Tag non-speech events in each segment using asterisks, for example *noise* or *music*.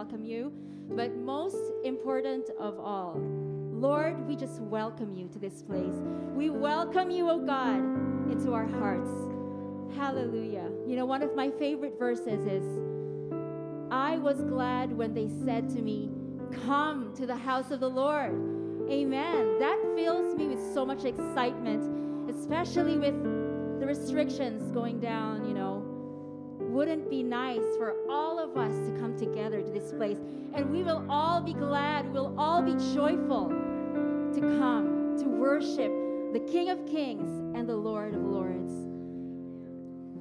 welcome you. But most important of all, Lord, we just welcome you to this place. We welcome you, oh God, into our hearts. Hallelujah. You know, one of my favorite verses is I was glad when they said to me, Come to the house of the Lord. Amen. That fills me with so much excitement, especially with the restrictions going down, you know. Wouldn't be nice for all of us to come together to this place and we will all be glad, we'll all be joyful to come to worship the King of Kings and the Lord of Lords.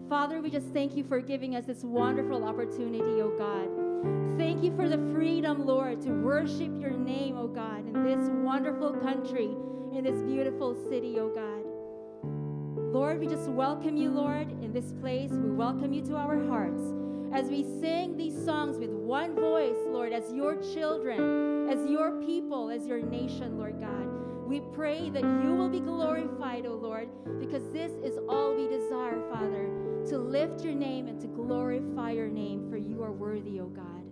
Father, we just thank you for giving us this wonderful opportunity, oh God. Thank you for the freedom, Lord, to worship your name, oh God, in this wonderful country, in this beautiful city, oh God. Lord, we just welcome you, Lord, in this place. We welcome you to our hearts as we sing these songs with one voice, Lord, as your children, as your people, as your nation, Lord God. We pray that you will be glorified, O Lord, because this is all we desire, Father, to lift your name and to glorify your name, for you are worthy, O God.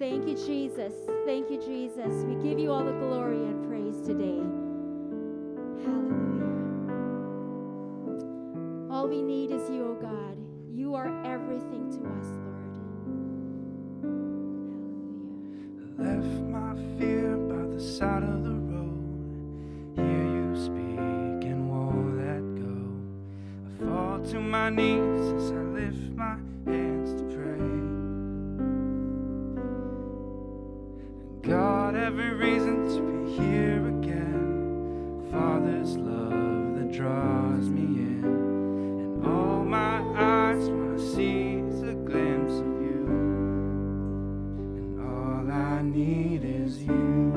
Thank you, Jesus. Thank you, Jesus. We give you all the glory and praise today. Hallelujah. All we need is you, O God. You are everything to us, Lord. Hallelujah. Left my fear by the side of the road. Hear you speak and won't let go. I fall to my knees as I lift my hands to pray. God, every reason to be here again. Father's love that draws me in. All my eyes want to see is a glimpse of you. And all I need is you.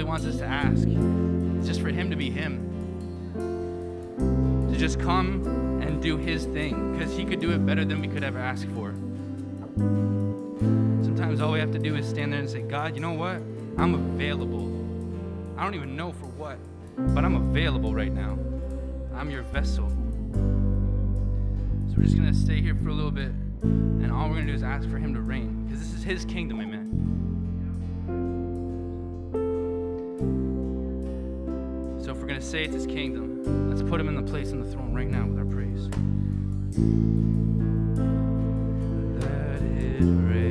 He wants us to ask is just for Him to be Him. To just come and do His thing because He could do it better than we could ever ask for. Sometimes all we have to do is stand there and say, God, you know what? I'm available. I don't even know for what, but I'm available right now. I'm your vessel. So we're just going to stay here for a little bit, and all we're going to do is ask for Him to reign, because this is His kingdom, amen. It's His kingdom, let's put Him in the place on the throne right now with our praise. Let it rain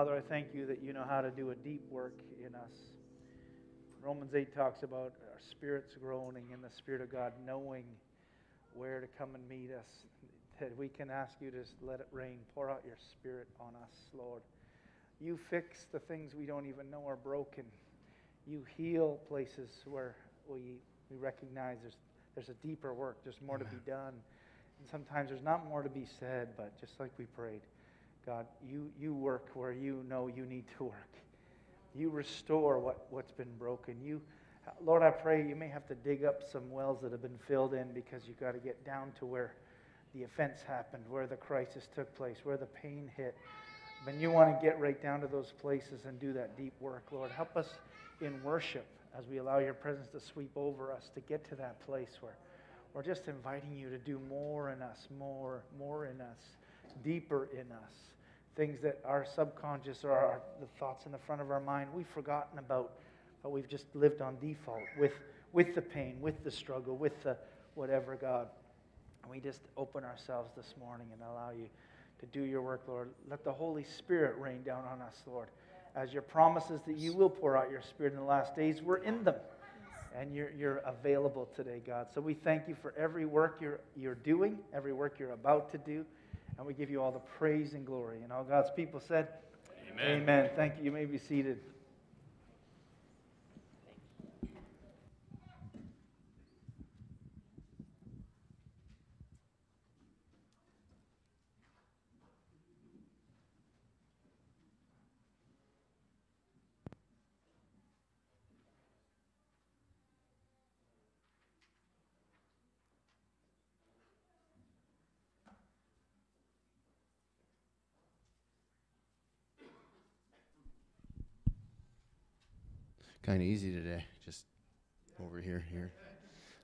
Father, I thank you that you know how to do a deep work in us. Romans 8 talks about our spirits groaning in the Spirit of God, knowing where to come and meet us. That we can ask you to just let it rain. Pour out your Spirit on us, Lord. You fix the things we don't even know are broken. You heal places where we, we recognize there's there's a deeper work. There's more to be done. And sometimes there's not more to be said, but just like we prayed, God, you, you work where you know you need to work. You restore what, what's been broken. You, Lord, I pray you may have to dig up some wells that have been filled in because you've got to get down to where the offense happened, where the crisis took place, where the pain hit. But you want to get right down to those places and do that deep work, Lord. Help us in worship as we allow your presence to sweep over us to get to that place where we're just inviting you to do more in us, more, more in us, deeper in us. Things that our subconscious or our, the thoughts in the front of our mind we've forgotten about, but we've just lived on default with, with the pain, with the struggle, with the whatever, God. And we just open ourselves this morning and allow you to do your work, Lord. Let the Holy Spirit rain down on us, Lord as your promises that you will pour out your spirit in the last days, we're in them. And you're, you're available today, God. So we thank you for every work you're, you're doing, every work you're about to do. And we give you all the praise and glory. And all God's people said, Amen. Amen. Thank you. You may be seated. Kind of easy today. Just over here, here.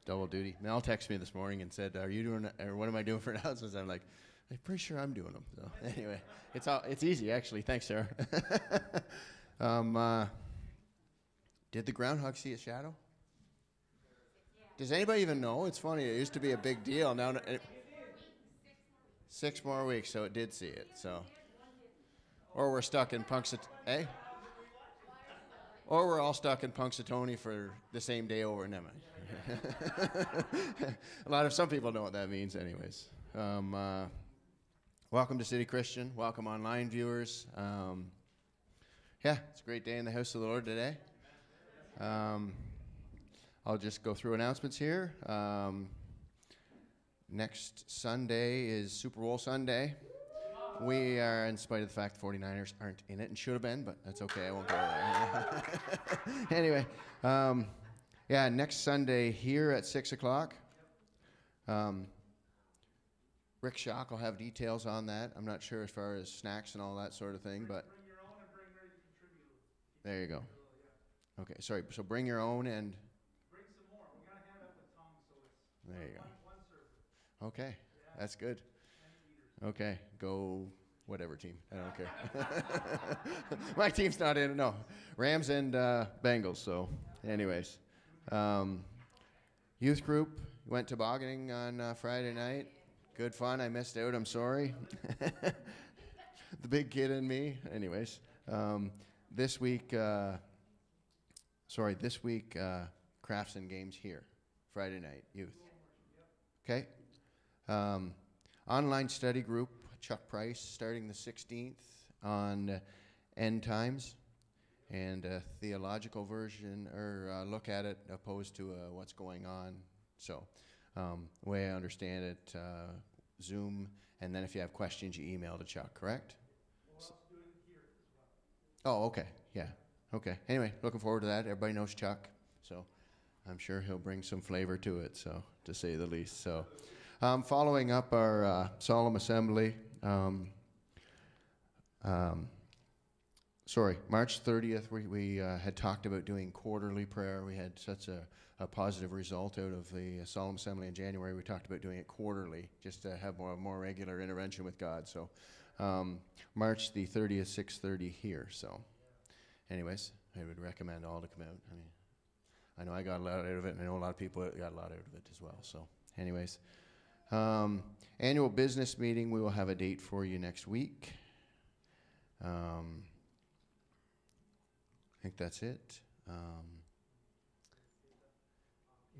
double duty. Mel texted me this morning and said, "Are you doing? Or what am I doing for *laughs* announcements?" I'm like, "I'm pretty sure I'm doing them." So *laughs* anyway, it's all it's easy actually. Thanks, Sarah. *laughs* um, uh, did the groundhog see a shadow? Does anybody even know? It's funny. It used to be a big deal. Now, it, six more weeks, so it did see it. So, or we're stuck in Punxsutawney. Eh? Or we're all stuck in Punxsutawney for the same day over. Mind. *laughs* a lot of some people know what that means, anyways. Um, uh, welcome to City Christian. Welcome online viewers. Um, yeah, it's a great day in the house of the Lord today. Um, I'll just go through announcements here. Um, next Sunday is Super Bowl Sunday. We are, in spite of the fact the 49ers aren't in it and should have been, but that's okay. I won't go there. *laughs* anyway, um, yeah, next Sunday here at 6 o'clock. Um, Rick Shock will have details on that. I'm not sure as far as snacks and all that sort of thing, but. There you go. Okay, sorry. So bring your own and. There you go. Okay, that's good. Okay, go whatever team. I don't care. *laughs* My team's not in. No, Rams and uh, Bengals. So, anyways, um, youth group went tobogganing on uh, Friday night. Good fun. I missed out. I'm sorry. *laughs* the big kid in me. Anyways, um, this week. Uh, sorry, this week uh, crafts and games here, Friday night youth. Okay. Um, online study group, Chuck Price, starting the 16th on uh, end times and a theological version or uh, look at it opposed to uh, what's going on. So, um, the way I understand it, uh, Zoom, and then if you have questions, you email to Chuck, correct? Oh, okay. Yeah. Okay. Anyway, looking forward to that. Everybody knows Chuck, so I'm sure he'll bring some flavor to it. So, to say the least. So, um, following up our uh, solemn assembly. Um, um, sorry, March 30th, we, we uh, had talked about doing quarterly prayer. We had such a, a positive result out of the solemn assembly in January. We talked about doing it quarterly, just to have more more regular intervention with God. So, um, March the 30th, 6:30 here. So, anyways, I would recommend all to come out. I mean, I know I got a lot out of it, and I know a lot of people got a lot out of it as well. So, anyways, um, annual business meeting. We will have a date for you next week. Um, I think that's it. Um,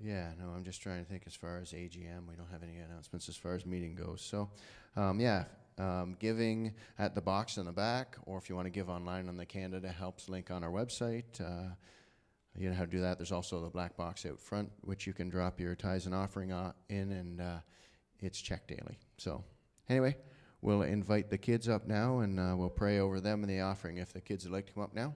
yeah, no, I'm just trying to think as far as AGM. We don't have any announcements as far as meeting goes. So, um, yeah, um, giving at the box in the back, or if you want to give online on the Canada Helps link on our website. Uh, you know how to do that. There's also the black box out front, which you can drop your tithes and offering uh, in, and uh, it's checked daily. So, anyway, we'll invite the kids up now, and uh, we'll pray over them and the offering. If the kids would like to come up now.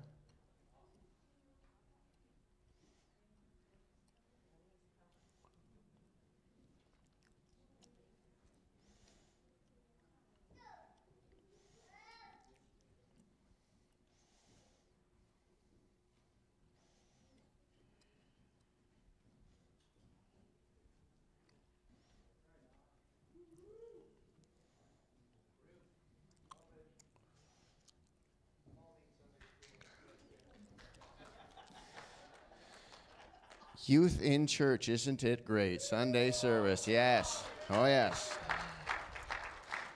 Youth in church, isn't it great? Sunday service, yes. Oh, yes.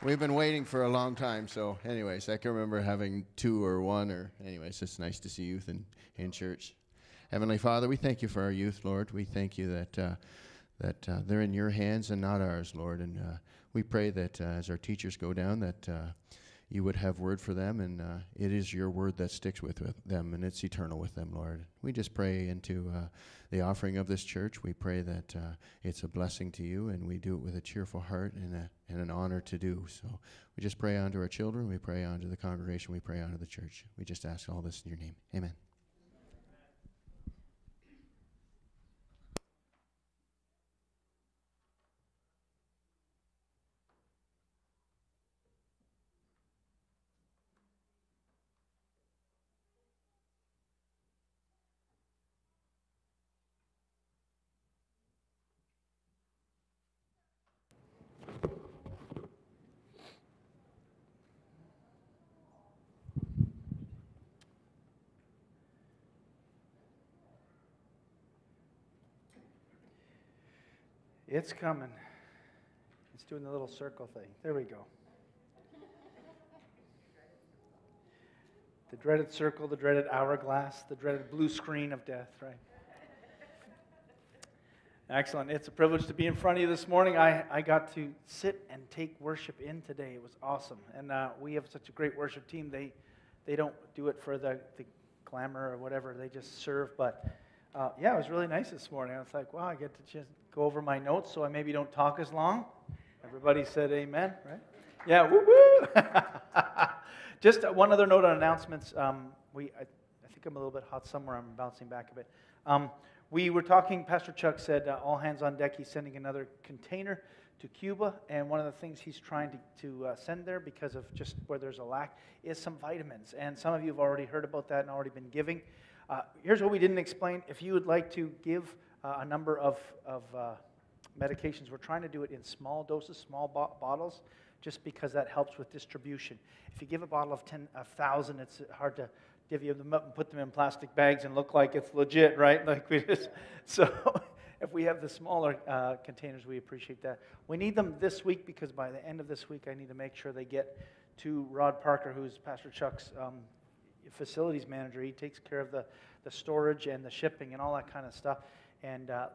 We've been waiting for a long time, so, anyways, I can remember having two or one, or, anyways, it's nice to see youth in, in church. Heavenly Father, we thank you for our youth, Lord. We thank you that, uh, that uh, they're in your hands and not ours, Lord. And uh, we pray that uh, as our teachers go down, that uh, you would have word for them, and uh, it is your word that sticks with, with them, and it's eternal with them, Lord. We just pray into uh, the offering of this church. We pray that uh, it's a blessing to you, and we do it with a cheerful heart and, a, and an honor to do. So we just pray onto our children, we pray onto the congregation, we pray onto the church. We just ask all this in your name. Amen. It's coming. It's doing the little circle thing. There we go. The dreaded circle, the dreaded hourglass, the dreaded blue screen of death, right? Excellent. It's a privilege to be in front of you this morning. I, I got to sit and take worship in today. It was awesome. And uh, we have such a great worship team. They, they don't do it for the, the glamour or whatever, they just serve. But uh, yeah, it was really nice this morning. I was like, wow, I get to just go over my notes so I maybe don't talk as long. Everybody said amen, right? Yeah, woo woo. *laughs* just one other note on announcements. Um, we, I, I, think I'm a little bit hot somewhere. I'm bouncing back a bit. Um, we were talking, Pastor Chuck said, uh, all hands on deck. He's sending another container to Cuba. And one of the things he's trying to, to uh, send there, because of just where there's a lack, is some vitamins. And some of you have already heard about that and already been giving. Uh, here's what we didn't explain. If you would like to give uh, a number of, of uh, medications, we're trying to do it in small doses, small bo- bottles, just because that helps with distribution. If you give a bottle of 10,000, it's hard to divvy them up and put them in plastic bags and look like it's legit, right? *laughs* Like we just, so *laughs* if we have the smaller uh, containers, we appreciate that. We need them this week because by the end of this week, I need to make sure they get to Rod Parker, who's Pastor Chuck's um, facilities manager. He takes care of the, the storage and the shipping and all that kind of stuff. And uh,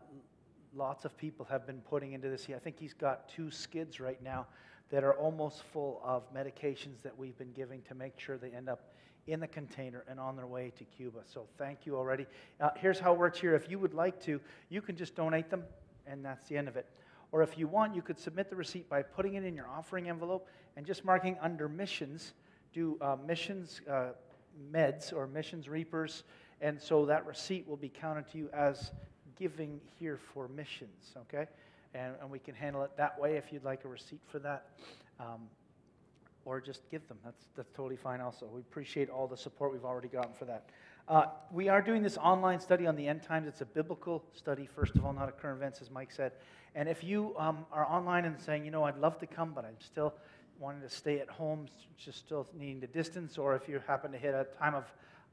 lots of people have been putting into this. I think he's got two skids right now that are almost full of medications that we've been giving to make sure they end up in the container and on their way to Cuba. So thank you already. Uh, here's how it works here. If you would like to, you can just donate them, and that's the end of it. Or if you want, you could submit the receipt by putting it in your offering envelope and just marking under missions. Do uh, missions uh, meds or missions reapers, and so that receipt will be counted to you as giving here for missions, okay? And, and we can handle it that way if you'd like a receipt for that. Um, or just give them. That's, that's totally fine also. We appreciate all the support we've already gotten for that. Uh, we are doing this online study on the end times. It's a biblical study, first of all, not a current events, as Mike said. And if you um, are online and saying, you know, I'd love to come, but I'm still wanting to stay at home, just still needing the distance, or if you happen to hit a time of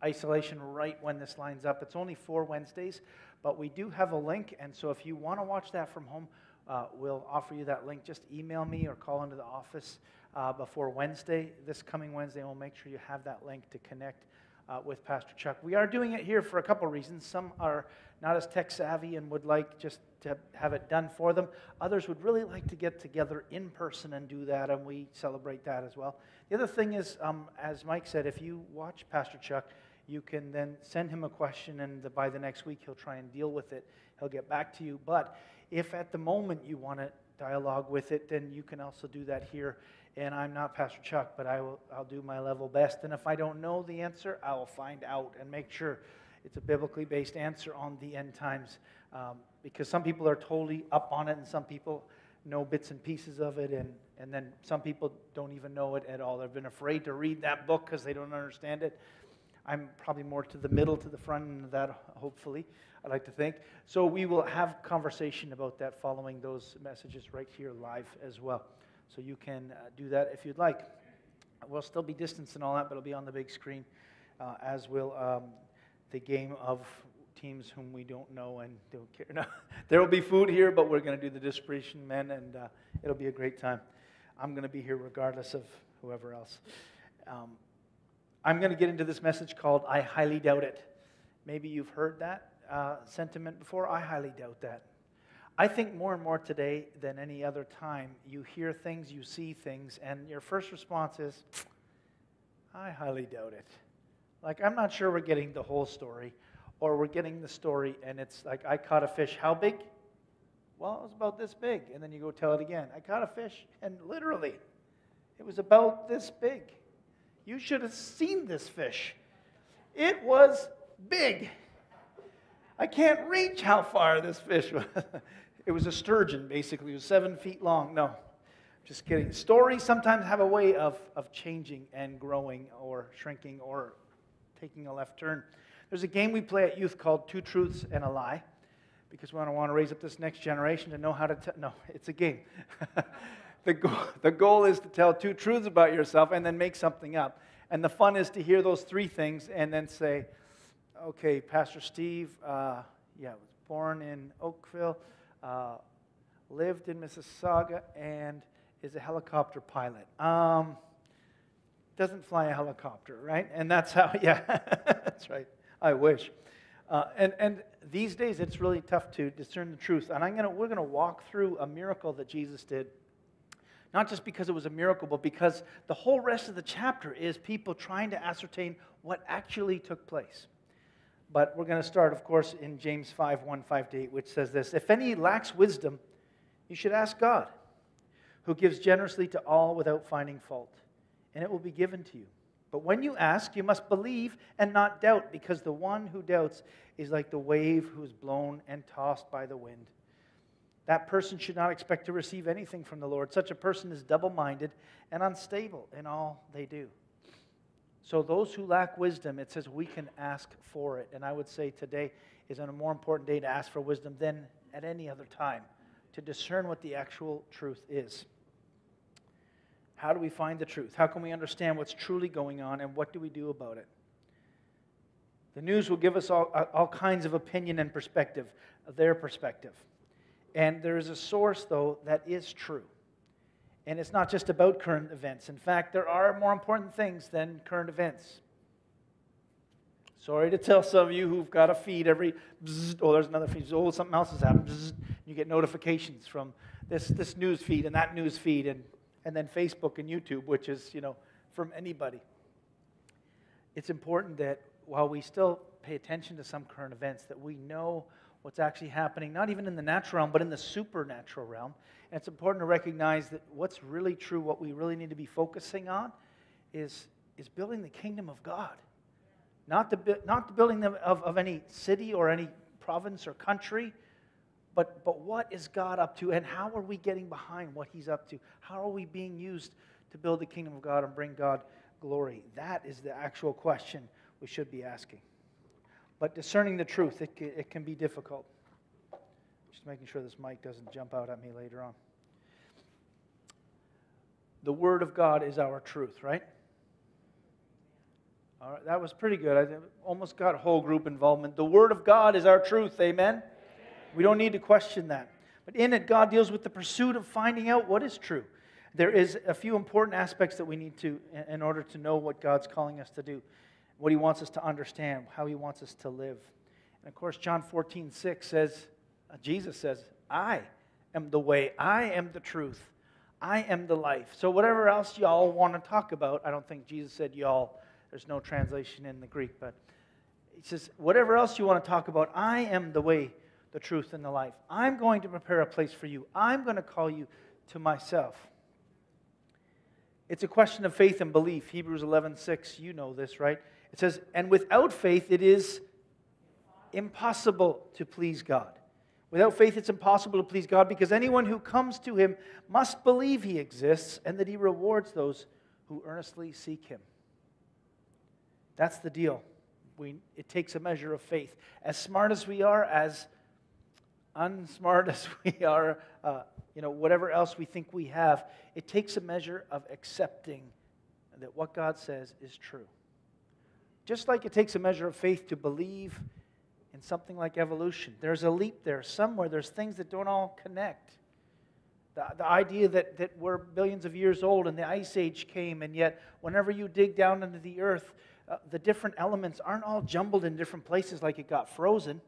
isolation right when this lines up, it's only four Wednesdays, but we do have a link. And so if you want to watch that from home, uh, we'll offer you that link. Just email me or call into the office uh, before Wednesday, this coming Wednesday, and we'll make sure you have that link to connect uh, with Pastor Chuck. We are doing it here for a couple reasons. Some are not as tech savvy and would like just to have it done for them. Others would really like to get together in person and do that, and we celebrate that as well. The other thing is, um, as Mike said, if you watch Pastor Chuck, you can then send him a question, and by the next week, he'll try and deal with it. He'll get back to you. But if at the moment you want to dialogue with it, then you can also do that here and I'm not Pastor Chuck, but I will, I'll do my level best. And if I don't know the answer, I will find out and make sure it's a biblically based answer on the end times. Um, because some people are totally up on it, and some people know bits and pieces of it, and, and then some people don't even know it at all. They've been afraid to read that book because they don't understand it. I'm probably more to the middle, to the front end of that, hopefully, I'd like to think. So we will have conversation about that following those messages right here live as well. So you can uh, do that if you'd like. We'll still be distanced and all that, but it'll be on the big screen, uh, as will um, the game of teams whom we don't know and don't care. *laughs* No, there will be food here, but we're going to do the distribution, men, and uh, it'll be a great time. I'm going to be here regardless of whoever else. Um, I'm going to get into this message called I Highly Doubt It. Maybe you've heard that uh, sentiment before. I highly doubt that. I think more and more today than any other time, you hear things, you see things, and your first response is, I highly doubt it. Like, I'm not sure we're getting the whole story, or we're getting the story, and it's like, I caught a fish. How big? Well, it was about this big. And then you go tell it again. I caught a fish, and literally, it was about this big. You should have seen this fish. It was big. I can't reach how far this fish was. *laughs* It was a sturgeon, basically. It was seven feet long. No, just kidding. Stories sometimes have a way of, of changing and growing or shrinking or taking a left turn. There's a game we play at youth called Two Truths and a Lie because we want to raise up this next generation to know how to tell. No, *laughs* it's a game. *laughs* the, goal, *laughs* the goal is to tell two truths about yourself and then make something up. And the fun is to hear those three things and then say, okay, Pastor Steve, uh, yeah, was born in Oakville. Uh, lived in Mississauga, and is a helicopter pilot. Um, doesn't fly a helicopter, right? And that's how, *laughs* yeah, that's right. I wish. Uh, and, and these days, it's really tough to discern the truth. And I'm gonna, we're going to walk through a miracle that Jesus did. Not just because it was a miracle, but because the whole rest of the chapter is people trying to ascertain what actually took place. But we're going to start, of course, in James 5 1, 5 to 8, which says this If any lacks wisdom, you should ask God, who gives generously to all without finding fault, and it will be given to you. But when you ask, you must believe and not doubt, because the one who doubts is like the wave who is blown and tossed by the wind. That person should not expect to receive anything from the Lord. Such a person is double minded and unstable in all they do. So, those who lack wisdom, it says we can ask for it. And I would say today is a more important day to ask for wisdom than at any other time to discern what the actual truth is. How do we find the truth? How can we understand what's truly going on and what do we do about it? The news will give us all, uh, all kinds of opinion and perspective, their perspective. And there is a source, though, that is true. And it's not just about current events. In fact, there are more important things than current events. Sorry to tell some of you who've got a feed every, bzzz, oh, there's another feed. Oh, something else has happened. Bzzz, you get notifications from this, this news feed and that news feed, and, and then Facebook and YouTube, which is, you know, from anybody. It's important that while we still pay attention to some current events, that we know what's actually happening, not even in the natural realm, but in the supernatural realm. And it's important to recognize that what's really true, what we really need to be focusing on, is, is building the kingdom of God. Not the, not the building of, of any city or any province or country, but, but what is God up to and how are we getting behind what He's up to? How are we being used to build the kingdom of God and bring God glory? That is the actual question we should be asking. But discerning the truth, it, it can be difficult. Just making sure this mic doesn't jump out at me later on. The Word of God is our truth, right? All right, that was pretty good. I almost got whole group involvement. The Word of God is our truth, amen? amen? We don't need to question that. But in it, God deals with the pursuit of finding out what is true. There is a few important aspects that we need to, in order to know what God's calling us to do what he wants us to understand, how he wants us to live. And of course, John 14, 6 says, uh, Jesus says, I am the way, I am the truth, I am the life. So, whatever else y'all want to talk about, I don't think Jesus said y'all, there's no translation in the Greek, but he says, whatever else you want to talk about, I am the way, the truth, and the life. I'm going to prepare a place for you, I'm going to call you to myself. It's a question of faith and belief. Hebrews 11, 6, you know this, right? It says, and without faith, it is impossible to please God. Without faith, it's impossible to please God because anyone who comes to him must believe he exists and that he rewards those who earnestly seek him. That's the deal. We, it takes a measure of faith. As smart as we are, as unsmart *laughs* as we are, uh, you know, whatever else we think we have, it takes a measure of accepting that what God says is true. Just like it takes a measure of faith to believe in something like evolution, there's a leap there somewhere. There's things that don't all connect. The, the idea that, that we're billions of years old and the ice age came, and yet whenever you dig down into the earth, uh, the different elements aren't all jumbled in different places like it got frozen.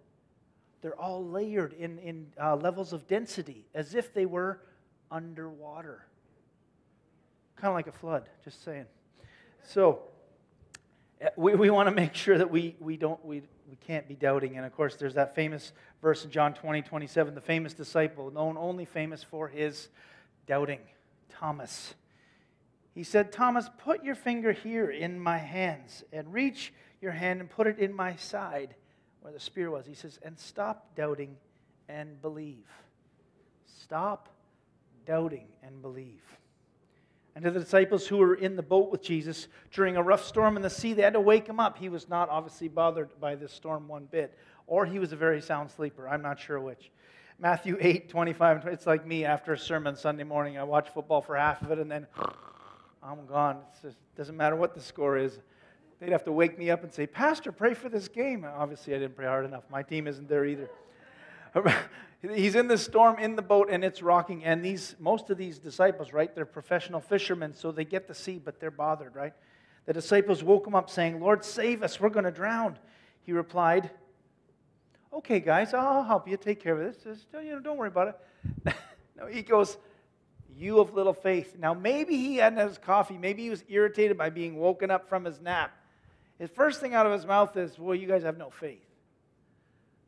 They're all layered in, in uh, levels of density as if they were underwater. Kind of like a flood, just saying. So, Uh, we, we want to make sure that we, we, don't, we, we can't be doubting. And of course, there's that famous verse in John 20, 27, the famous disciple, known only famous for his doubting, Thomas. He said, Thomas, put your finger here in my hands and reach your hand and put it in my side where the spear was. He says, and stop doubting and believe. Stop doubting and believe and to the disciples who were in the boat with Jesus during a rough storm in the sea. They had to wake him up. He was not obviously bothered by this storm one bit, or he was a very sound sleeper. I'm not sure which. Matthew *laughs* 8, 25, it's like me after a sermon Sunday morning. I watch football for half of it and then *laughs* I'm gone. It doesn't matter what the score is. They'd have to wake me up and say, Pastor, pray for this game. Obviously, I didn't pray hard enough. My team isn't there either. *laughs* he's in the storm in the boat and it's rocking. And these, most of these disciples, right, they're professional fishermen, so they get the sea, but they're bothered, right? The disciples woke him up saying, Lord, save us, we're going to drown. He replied, Okay, guys, I'll help you take care of this. Just, you know, don't worry about it. *laughs* no, he goes, You of little faith. Now, maybe he hadn't had his coffee. Maybe he was irritated by being woken up from his nap. His first thing out of his mouth is, Well, you guys have no faith.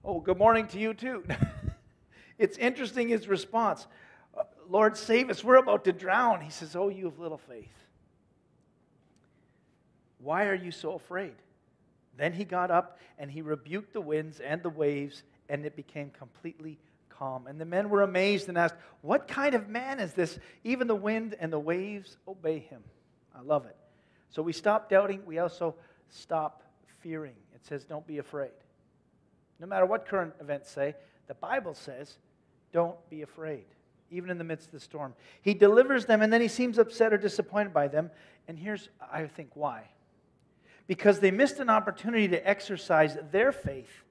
Oh, good morning to you, too. *laughs* it's interesting his response. "Uh, Lord, save us. We're about to drown. He says, Oh, you of little faith. Why are you so afraid? Then he got up and he rebuked the winds and the waves, and it became completely calm. And the men were amazed and asked, What kind of man is this? Even the wind and the waves obey him. I love it. So we stop doubting. We also stop fearing. It says, Don't be afraid. No matter what current events say, the Bible says, Don't be afraid, even in the midst of the storm. He delivers them, and then he seems upset or disappointed by them. And here's, I think, why because they missed an opportunity to exercise their faith,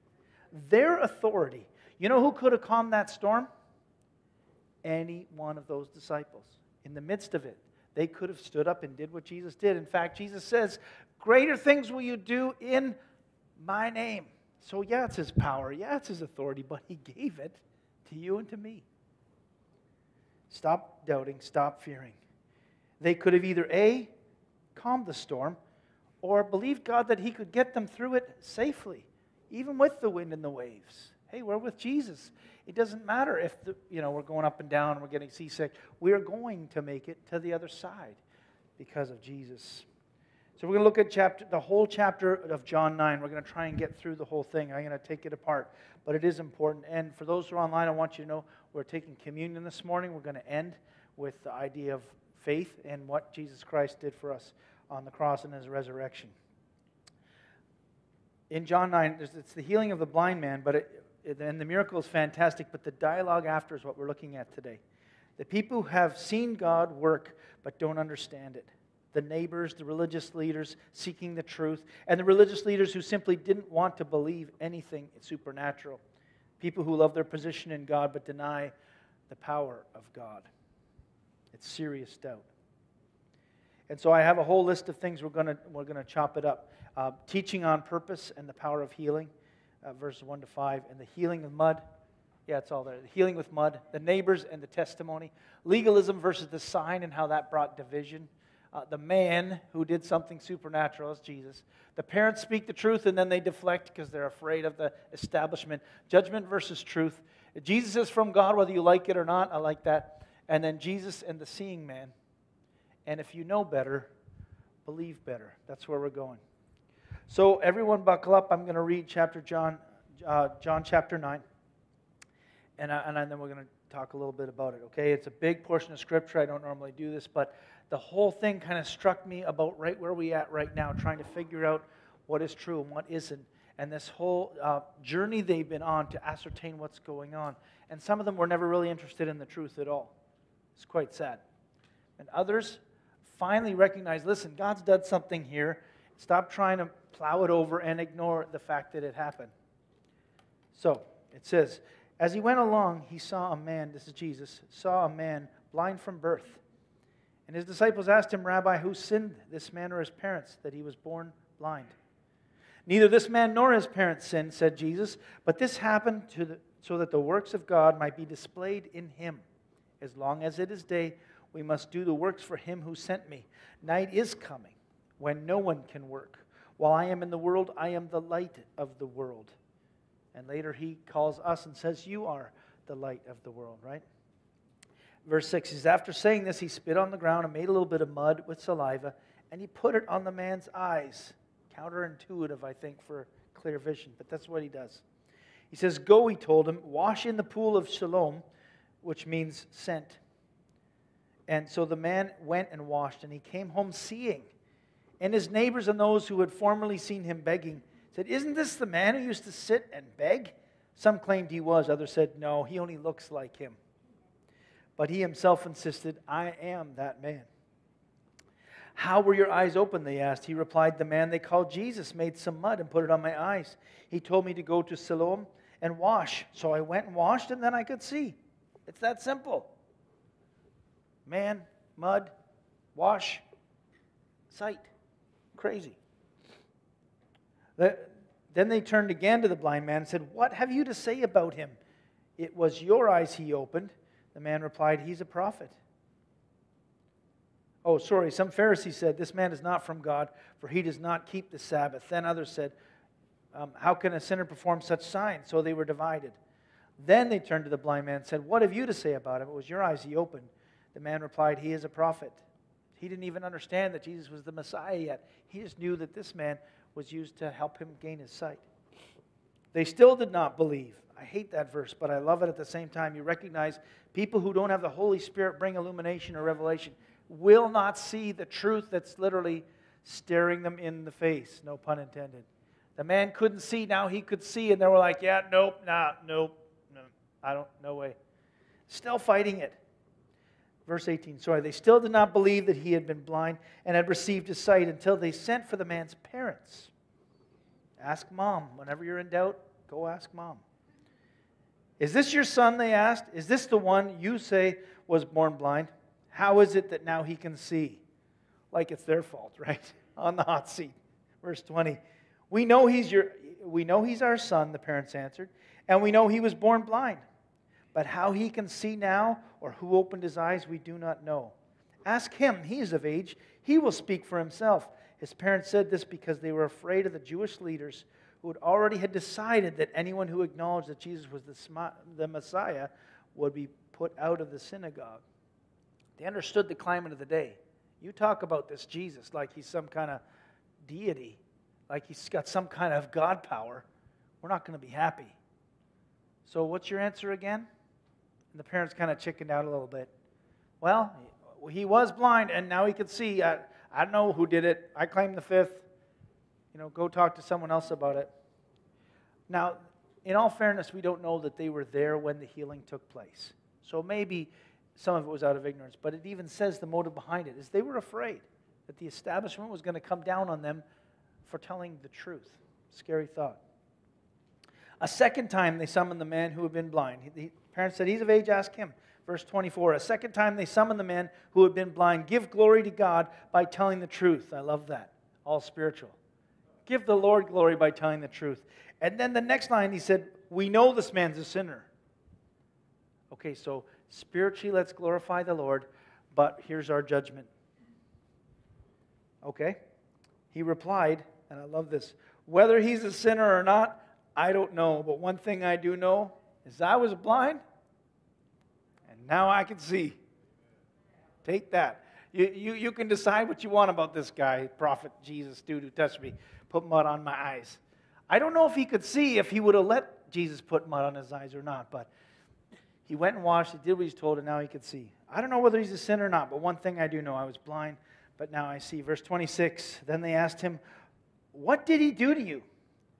their authority. You know who could have calmed that storm? Any one of those disciples. In the midst of it, they could have stood up and did what Jesus did. In fact, Jesus says, Greater things will you do in my name. So, yeah, it's his power. Yeah, it's his authority, but he gave it to you and to me. Stop doubting, stop fearing. They could have either A, calmed the storm, or believed God that He could get them through it safely, even with the wind and the waves. Hey, we're with Jesus. It doesn't matter if the, you know we're going up and down we're getting seasick. We are going to make it to the other side because of Jesus. So we're going to look at chapter, the whole chapter of John 9. We're going to try and get through the whole thing. I'm going to take it apart, but it is important. And for those who are online, I want you to know we're taking communion this morning. We're going to end with the idea of faith and what Jesus Christ did for us on the cross and his resurrection. In John 9, it's the healing of the blind man, but it, and the miracle is fantastic, but the dialogue after is what we're looking at today. The people who have seen God work but don't understand it. The neighbors, the religious leaders seeking the truth, and the religious leaders who simply didn't want to believe anything supernatural. People who love their position in God but deny the power of God. It's serious doubt. And so I have a whole list of things we're going to we're to chop it up. Uh, teaching on purpose and the power of healing, uh, verses 1 to 5, and the healing of mud. Yeah, it's all there. The healing with mud, the neighbors and the testimony, legalism versus the sign and how that brought division. Uh, the man who did something supernatural is Jesus. The parents speak the truth and then they deflect because they're afraid of the establishment. Judgment versus truth. Jesus is from God, whether you like it or not. I like that. And then Jesus and the seeing man. And if you know better, believe better. That's where we're going. So, everyone, buckle up. I'm going to read chapter John, uh, John chapter 9. And, I, and then we're going to talk a little bit about it, okay? It's a big portion of scripture. I don't normally do this, but the whole thing kind of struck me about right where we at right now, trying to figure out what is true and what isn't. And this whole uh, journey they've been on to ascertain what's going on. And some of them were never really interested in the truth at all. It's quite sad. And others finally recognize listen, God's done something here. Stop trying to plow it over and ignore the fact that it happened. So it says, as he went along, he saw a man, this is Jesus, saw a man blind from birth. And his disciples asked him, Rabbi, who sinned, this man or his parents, that he was born blind? Neither this man nor his parents sinned, said Jesus, but this happened the, so that the works of God might be displayed in him. As long as it is day, we must do the works for him who sent me. Night is coming when no one can work. While I am in the world, I am the light of the world. And later he calls us and says, You are the light of the world, right? Verse 6 is after saying this, he spit on the ground and made a little bit of mud with saliva, and he put it on the man's eyes. Counterintuitive, I think, for clear vision, but that's what he does. He says, Go, he told him, wash in the pool of Siloam, which means sent. And so the man went and washed, and he came home seeing. And his neighbors and those who had formerly seen him begging said, Isn't this the man who used to sit and beg? Some claimed he was, others said, No, he only looks like him. But he himself insisted, I am that man. How were your eyes open? They asked. He replied, The man they called Jesus made some mud and put it on my eyes. He told me to go to Siloam and wash. So I went and washed, and then I could see. It's that simple. Man, mud, wash, sight. Crazy. The- Then they turned again to the blind man and said, What have you to say about him? It was your eyes he opened. The man replied, He's a prophet. Oh, sorry. Some Pharisees said, This man is not from God, for he does not keep the Sabbath. Then others said, um, How can a sinner perform such signs? So they were divided. Then they turned to the blind man and said, What have you to say about him? It was your eyes he opened. The man replied, He is a prophet. He didn't even understand that Jesus was the Messiah yet. He just knew that this man was used to help him gain his sight. They still did not believe. I hate that verse, but I love it at the same time. You recognize people who don't have the Holy Spirit bring illumination or revelation will not see the truth that's literally staring them in the face. No pun intended. The man couldn't see, now he could see, and they were like, yeah, nope, nah, nope, no, I don't, no way. Still fighting it. Verse 18, sorry, they still did not believe that he had been blind and had received his sight until they sent for the man's parents. Ask mom. Whenever you're in doubt, go ask mom. Is this your son? They asked. Is this the one you say was born blind? How is it that now he can see? Like it's their fault, right? *laughs* On the hot seat. Verse 20. We know he's your we know he's our son, the parents answered, and we know he was born blind. But how he can see now or who opened his eyes, we do not know. Ask him, he is of age, he will speak for himself. His parents said this because they were afraid of the Jewish leaders who had already had decided that anyone who acknowledged that Jesus was the, the Messiah would be put out of the synagogue. They understood the climate of the day. You talk about this Jesus like he's some kind of deity, like he's got some kind of God power. We're not going to be happy. So, what's your answer again? And the parents kind of chickened out a little bit. Well, he was blind and now he could see. I, I don't know who did it. I claim the fifth. You know, go talk to someone else about it. Now, in all fairness, we don't know that they were there when the healing took place. So maybe some of it was out of ignorance, but it even says the motive behind it is they were afraid that the establishment was going to come down on them for telling the truth. Scary thought. A second time they summoned the man who had been blind. The parents said, He's of age, ask him. Verse 24. A second time they summoned the man who had been blind. Give glory to God by telling the truth. I love that. All spiritual. Give the Lord glory by telling the truth. And then the next line he said, We know this man's a sinner. Okay, so spiritually, let's glorify the Lord, but here's our judgment. Okay? He replied, and I love this whether he's a sinner or not, I don't know. But one thing I do know is I was blind, now I can see. Take that. You, you, you can decide what you want about this guy, prophet Jesus, dude who touched me, put mud on my eyes. I don't know if he could see if he would have let Jesus put mud on his eyes or not, but he went and washed, he did what he's told, and now he could see. I don't know whether he's a sinner or not, but one thing I do know I was blind, but now I see. Verse 26 Then they asked him, What did he do to you?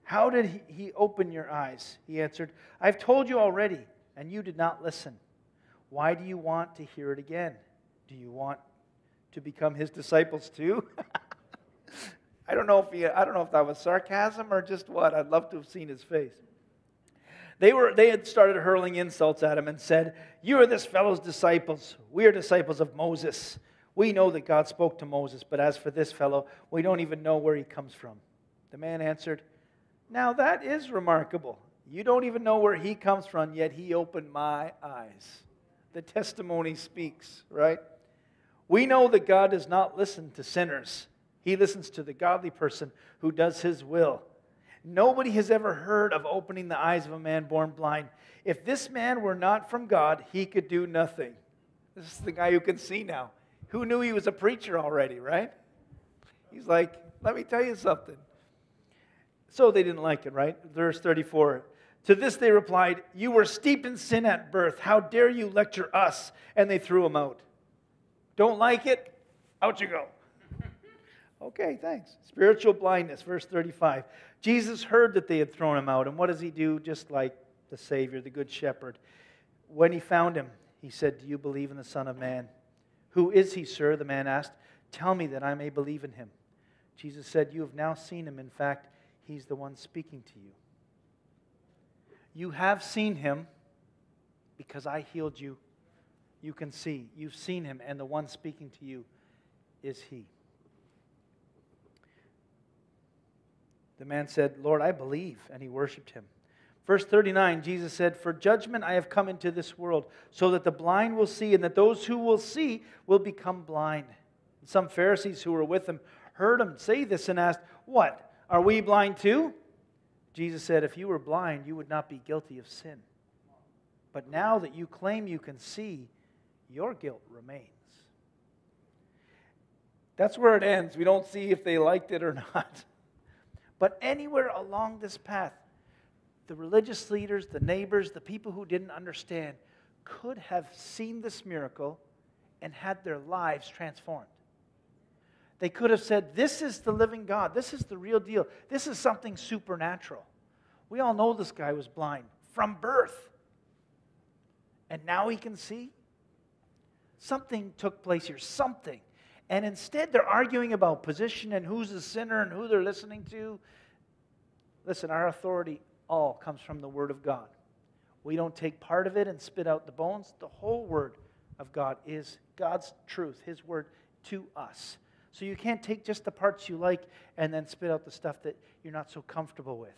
How did he, he open your eyes? He answered, I've told you already, and you did not listen. Why do you want to hear it again? Do you want to become his disciples too? *laughs* I don't know if he, I don't know if that was sarcasm or just what. I'd love to have seen his face. They, were, they had started hurling insults at him and said, You are this fellow's disciples. We are disciples of Moses. We know that God spoke to Moses, but as for this fellow, we don't even know where he comes from. The man answered, Now that is remarkable. You don't even know where he comes from, yet he opened my eyes. The testimony speaks, right? We know that God does not listen to sinners, he listens to the godly person who does his will. Nobody has ever heard of opening the eyes of a man born blind. If this man were not from God, he could do nothing. This is the guy who can see now. Who knew he was a preacher already, right? He's like, let me tell you something. So they didn't like it, right? Verse 34. To this they replied, You were steeped in sin at birth. How dare you lecture us? And they threw him out. Don't like it? Out you go. *laughs* Okay, thanks. Spiritual blindness, verse 35. Jesus heard that they had thrown him out, and what does he do? Just like the Savior, the Good Shepherd. When he found him, he said, Do you believe in the Son of Man? Who is he, sir? The man asked. Tell me that I may believe in him. Jesus said, You have now seen him. In fact, he's the one speaking to you. You have seen him because I healed you. You can see. You've seen him, and the one speaking to you is he. The man said, Lord, I believe, and he worshiped him. Verse 39, Jesus said, For judgment I have come into this world, so that the blind will see, and that those who will see will become blind. Some Pharisees who were with him heard him say this and asked, What? Are we blind too? Jesus said, If you were blind, you would not be guilty of sin. But now that you claim you can see, your guilt remains. That's where it ends. We don't see if they liked it or *laughs* not. But anywhere along this path, the religious leaders, the neighbors, the people who didn't understand could have seen this miracle and had their lives transformed. They could have said, This is the living God. This is the real deal. This is something supernatural. We all know this guy was blind from birth. And now he can see. Something took place here. Something. And instead, they're arguing about position and who's the sinner and who they're listening to. Listen, our authority all comes from the Word of God. We don't take part of it and spit out the bones. The whole Word of God is God's truth, His Word to us. So you can't take just the parts you like and then spit out the stuff that you're not so comfortable with.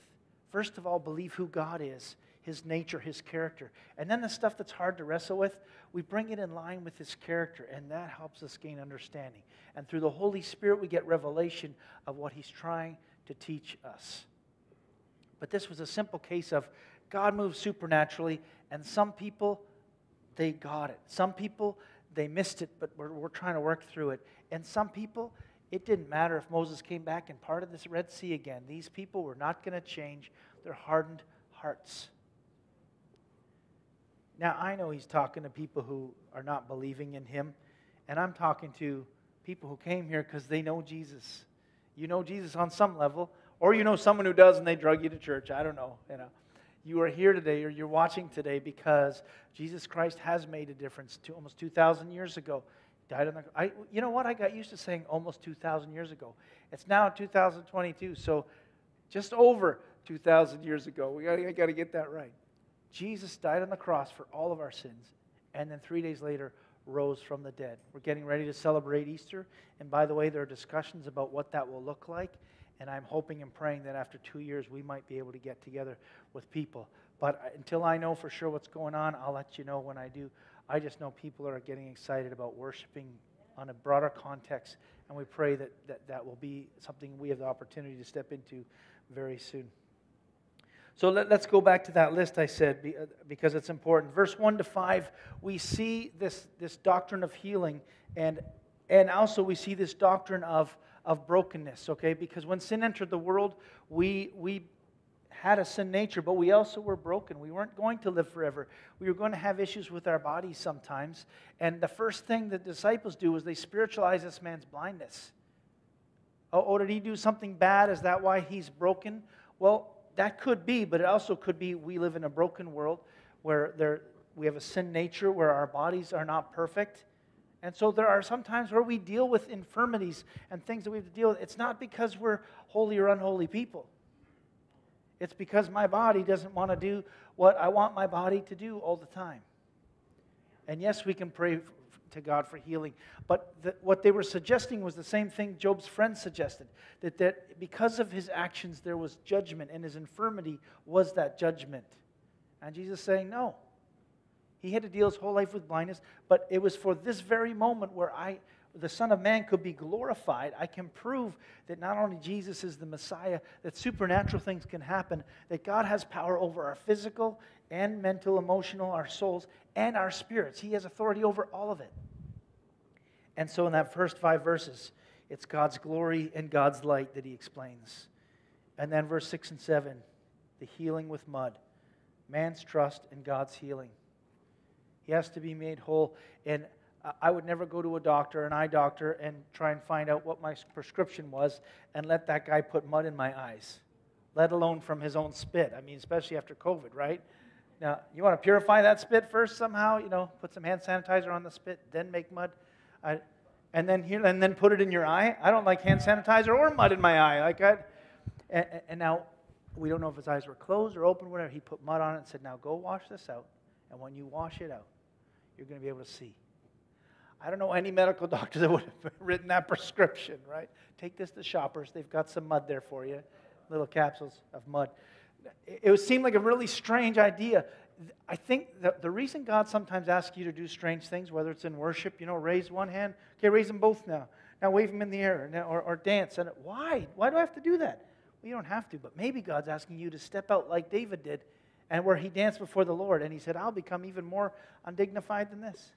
First of all, believe who God is, His nature, His character. And then the stuff that's hard to wrestle with, we bring it in line with His character, and that helps us gain understanding. And through the Holy Spirit, we get revelation of what He's trying to teach us. But this was a simple case of God moved supernaturally, and some people, they got it. Some people, they missed it, but we're, we're trying to work through it. And some people, it didn't matter if Moses came back and parted this Red Sea again. These people were not going to change their hardened hearts. Now, I know he's talking to people who are not believing in him, and I'm talking to people who came here because they know Jesus. You know Jesus on some level, or you know someone who does and they drug you to church. I don't know. You know, you are here today or you're watching today because Jesus Christ has made a difference to almost 2,000 years ago. Died on the. I, you know what? I got used to saying almost 2,000 years ago. It's now 2022, so just over 2,000 years ago. We got, I got to get that right. Jesus died on the cross for all of our sins, and then three days later rose from the dead. We're getting ready to celebrate Easter, and by the way, there are discussions about what that will look like. And I'm hoping and praying that after two years, we might be able to get together with people. But until I know for sure what's going on, I'll let you know when I do. I just know people are getting excited about worshiping on a broader context, and we pray that that, that will be something we have the opportunity to step into very soon. So let, us go back to that list I said uh, because it's important. Verse 1 to 5, we see this, this doctrine of healing, and, and also we see this doctrine of, of brokenness, okay? Because when sin entered the world, we, we had a sin nature, but we also were broken. We weren't going to live forever. We were going to have issues with our bodies sometimes. And the first thing the disciples do is they spiritualize this man's blindness. Oh, oh, did he do something bad? Is that why he's broken? Well, that could be, but it also could be we live in a broken world where there, we have a sin nature, where our bodies are not perfect. And so there are some times where we deal with infirmities and things that we have to deal with. It's not because we're holy or unholy people. It's because my body doesn't want to do what I want my body to do all the time. And yes, we can pray to God for healing. But the, what they were suggesting was the same thing Job's friends suggested that, that because of his actions, there was judgment, and his infirmity was that judgment. And Jesus saying, No. He had to deal his whole life with blindness, but it was for this very moment where I, the Son of Man could be glorified, I can prove that not only Jesus is the Messiah, that supernatural things can happen, that God has power over our physical and mental, emotional, our souls, and our spirits. He has authority over all of it. And so, in that first five verses, it's God's glory and God's light that he explains. And then, verse 6 and 7, the healing with mud, man's trust in God's healing. He has to be made whole. And I would never go to a doctor, an eye doctor, and try and find out what my prescription was and let that guy put mud in my eyes, let alone from his own spit. I mean, especially after COVID, right? Now, you want to purify that spit first somehow, you know, put some hand sanitizer on the spit, then make mud. I, and then here, and then put it in your eye. I don't like hand sanitizer or mud in my eye. Like I, and, and now, We don't know if his eyes were closed or open, whatever. He put mud on it and said, Now go wash this out. And when you wash it out, you're going to be able to see. I don't know any medical *laughs* doctor that would have written that prescription, right? Take this to shoppers. They've got some mud there for you, little capsules of mud. It would seem like a really strange idea. I think the, the reason God sometimes asks you to do strange things, whether it's in worship, you know, raise one hand, okay, raise them both now. Now wave them in the air now, or, or dance. And why? Why do I have to do that? Well, you don't have to, but maybe God's asking you to step out like David did, and where he danced before the Lord, and he said, I'll become even more undignified than this.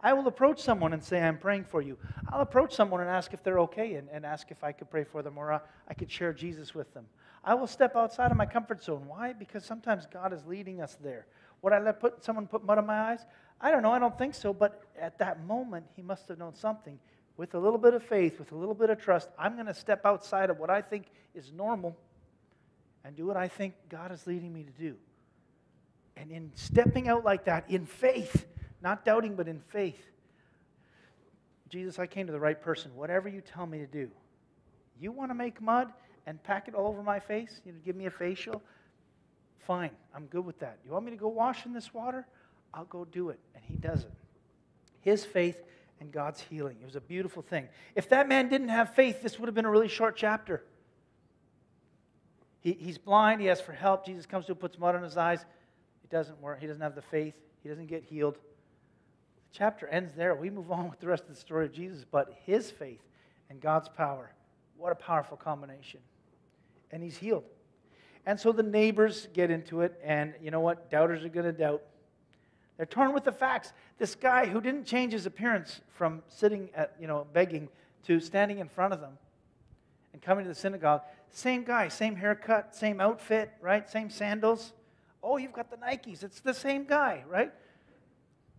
I will approach someone and say, I'm praying for you. I'll approach someone and ask if they're okay and, and ask if I could pray for them or uh, I could share Jesus with them. I will step outside of my comfort zone. Why? Because sometimes God is leading us there. Would I let put, someone put mud in my eyes? I don't know. I don't think so. But at that moment, he must have known something. With a little bit of faith, with a little bit of trust, I'm going to step outside of what I think is normal and do what I think God is leading me to do. And in stepping out like that, in faith, not doubting, but in faith. Jesus, I came to the right person. Whatever you tell me to do. You want to make mud and pack it all over my face? You know, give me a facial? Fine, I'm good with that. You want me to go wash in this water? I'll go do it. And he does it. His faith and God's healing. It was a beautiful thing. If that man didn't have faith, this would have been a really short chapter. He, he's blind. He asks for help. Jesus comes to him, puts mud on his eyes. It doesn't work. He doesn't have the faith. He doesn't get healed. The chapter ends there. We move on with the rest of the story of Jesus, but his faith and God's power. What a powerful combination. And he's healed. And so the neighbors get into it, and you know what? Doubters are going to doubt. They're torn with the facts. This guy who didn't change his appearance from sitting at, you know, begging to standing in front of them and coming to the synagogue, same guy, same haircut, same outfit, right? Same sandals. Oh, you've got the Nikes. It's the same guy, right?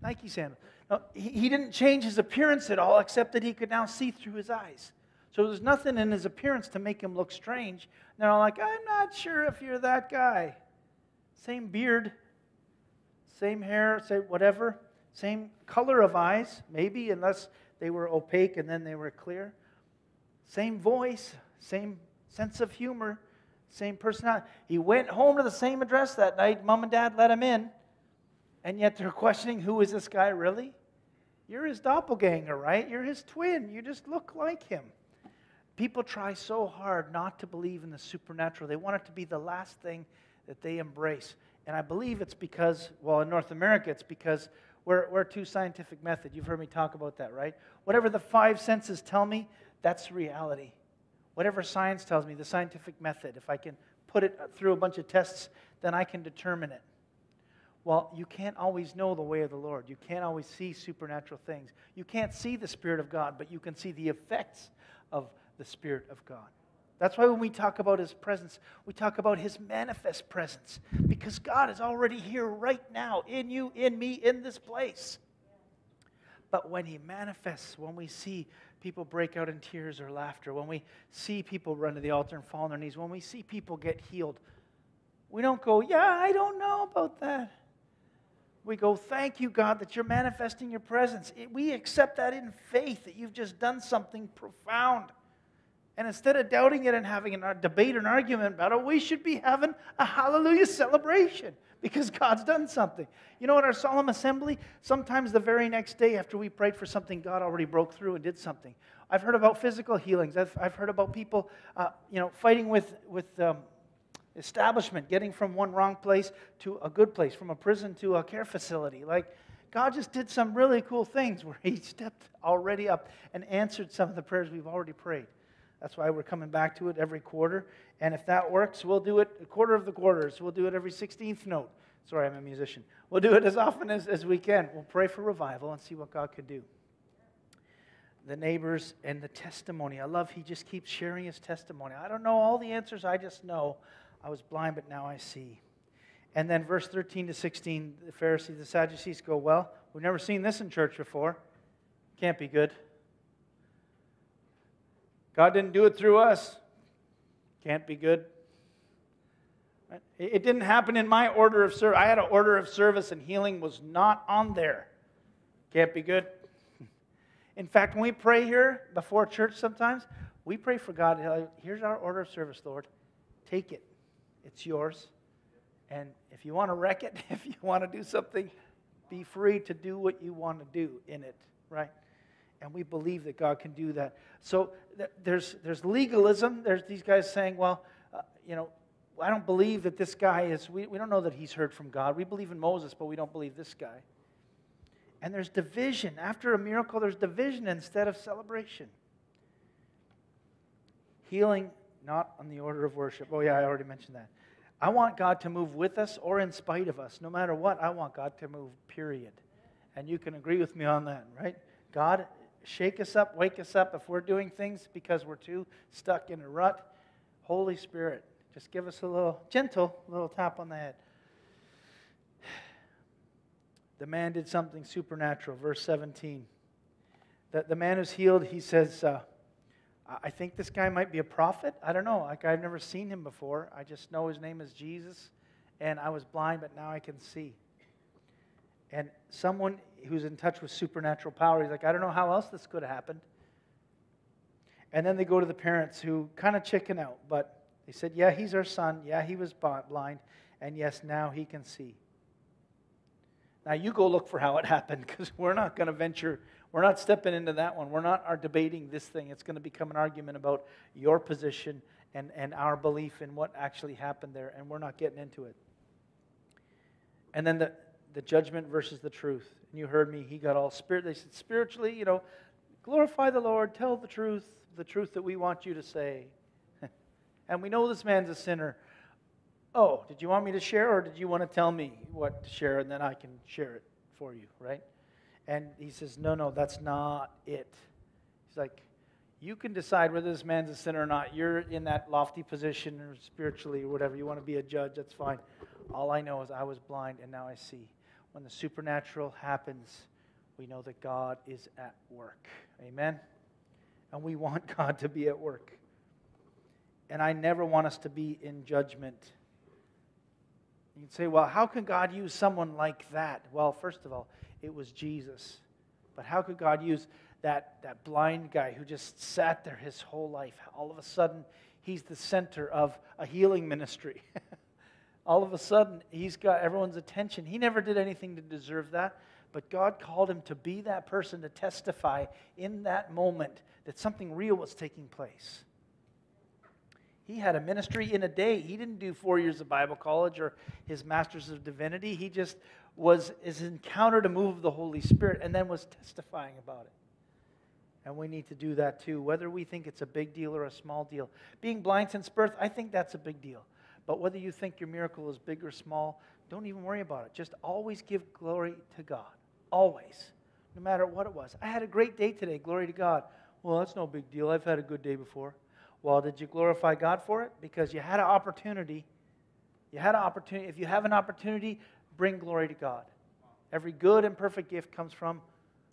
Nike sandals. No, he, he didn't change his appearance at all, except that he could now see through his eyes. So there's nothing in his appearance to make him look strange. And they're all like, I'm not sure if you're that guy. Same beard, same hair, say whatever, same color of eyes, maybe, unless they were opaque and then they were clear. Same voice, same sense of humor, same personality. He went home to the same address that night. Mom and dad let him in. And yet they're questioning who is this guy really? You're his doppelganger, right? You're his twin. You just look like him. People try so hard not to believe in the supernatural. They want it to be the last thing that they embrace. And I believe it's because, well, in North America, it's because we're, we're too scientific method. You've heard me talk about that, right? Whatever the five senses tell me, that's reality. Whatever science tells me, the scientific method, if I can put it through a bunch of tests, then I can determine it. Well, you can't always know the way of the Lord. You can't always see supernatural things. You can't see the Spirit of God, but you can see the effects of the Spirit of God. That's why when we talk about His presence, we talk about His manifest presence, because God is already here right now in you, in me, in this place. But when He manifests, when we see people break out in tears or laughter, when we see people run to the altar and fall on their knees, when we see people get healed, we don't go, Yeah, I don't know about that. We go, Thank you, God, that you're manifesting your presence. It- we accept that in faith, that you've just done something profound. And instead of doubting it and having a debate and argument about it, we should be having a hallelujah celebration because God's done something. You know, at our solemn assembly, sometimes the very next day after we prayed for something, God already broke through and did something. I've heard about physical healings. I've, I've heard about people, uh, you know, fighting with, with um, establishment, getting from one wrong place to a good place, from a prison to a care facility. Like, God just did some really cool things where *laughs* He stepped already up and answered some of the prayers we've already prayed. That's why we're coming back to it every quarter. And if that works, we'll do it a quarter of the quarters. We'll do it every 16th note. Sorry, I'm a musician. We'll do it as often as, as we can. We'll pray for revival and see what God can do. The neighbors and the testimony. I love he just keeps sharing his testimony. I don't know all the answers, I just know I was blind, but now I see. And then verse 13 to 16, the Pharisees, the Sadducees go, Well, we've never seen this in church before. Can't be good. God didn't do it through us. Can't be good. It didn't happen in my order of service. I had an order of service and healing was not on there. Can't be good. In fact, when we pray here before church sometimes, we pray for God. Here's our order of service, Lord. Take it. It's yours. And if you want to wreck it, *laughs* if you want to do something, be free to do what you want to do in it, right? And we believe that God can do that. So th- there's, there's legalism. There's these guys saying, well, uh, you know, I don't believe that this guy is, we, we don't know that he's heard from God. We believe in Moses, but we don't believe this guy. And there's division. After a miracle, there's division instead of celebration. Healing, not on the order of worship. Oh, yeah, I already mentioned that. I want God to move with us or in spite of us. No matter what, I want God to move, period. And you can agree with me on that, right? God, shake us up, wake us up. If we're doing things because we're too stuck in a rut, Holy Spirit, just give us a little gentle little tap on the head. The man did something supernatural. Verse 17. The, the man who's healed, he says, uh, I think this guy might be a prophet. I don't know. Like, I've never seen him before. I just know his name is Jesus. And I was blind, but now I can see. And someone who's in touch with supernatural power, he's like, I don't know how else this could have happened. And then they go to the parents who kind of chicken out, but they said, Yeah, he's our son. Yeah, he was blind. And yes, now he can see. Now you go look for how it *laughs* happened because we're not going to venture, we're not stepping into that one. We're not are debating this thing. It's going to become an argument about your position and, and our belief in what actually happened there, and we're not getting into it. And then the, the judgment versus the truth. And you heard me, he got all spirit. They said, spiritually, you know, glorify the Lord, tell the truth, the truth that we want you to say. *laughs* and we know this man's a sinner. Oh, did you want me to share or did you want to tell me what to share and then I can share it for you, right? And he says, No, no, that's not it. He's like, You can decide whether this man's a sinner or not. You're in that lofty position or spiritually or whatever. You want to be a judge, that's fine. All I know is I was blind and now I see. When the supernatural happens, we know that God is at work. Amen? And we want *laughs* God to be at work. And I never want us to be in judgment. You can say, well, how can God use someone like that? Well, first of all, it was Jesus. But how could God use that, that blind guy who just sat there his whole life? All of a sudden, he's the center of a healing ministry. *laughs* all of a sudden, he's got everyone's attention. He never did anything to deserve that, but God called him to be that person to testify in that moment that something real was taking place. He had a ministry in a day. He didn't do four years of Bible college or his master's of divinity. He just was his encountered a move of the Holy Spirit and then was testifying about it. And we need to do that too, whether we think it's a big deal or a small deal. Being blind since birth, I think that's a big deal. But whether you think your miracle is big or small, don't even worry about it. Just always give glory to God. Always. No matter what it was. I had a great day today. Glory to God. Well, that's no big deal. I've had a good day before. Well, did you glorify God for it? Because you had an opportunity. You had an opportunity. If you have an opportunity, bring glory to God. Every good and perfect gift comes from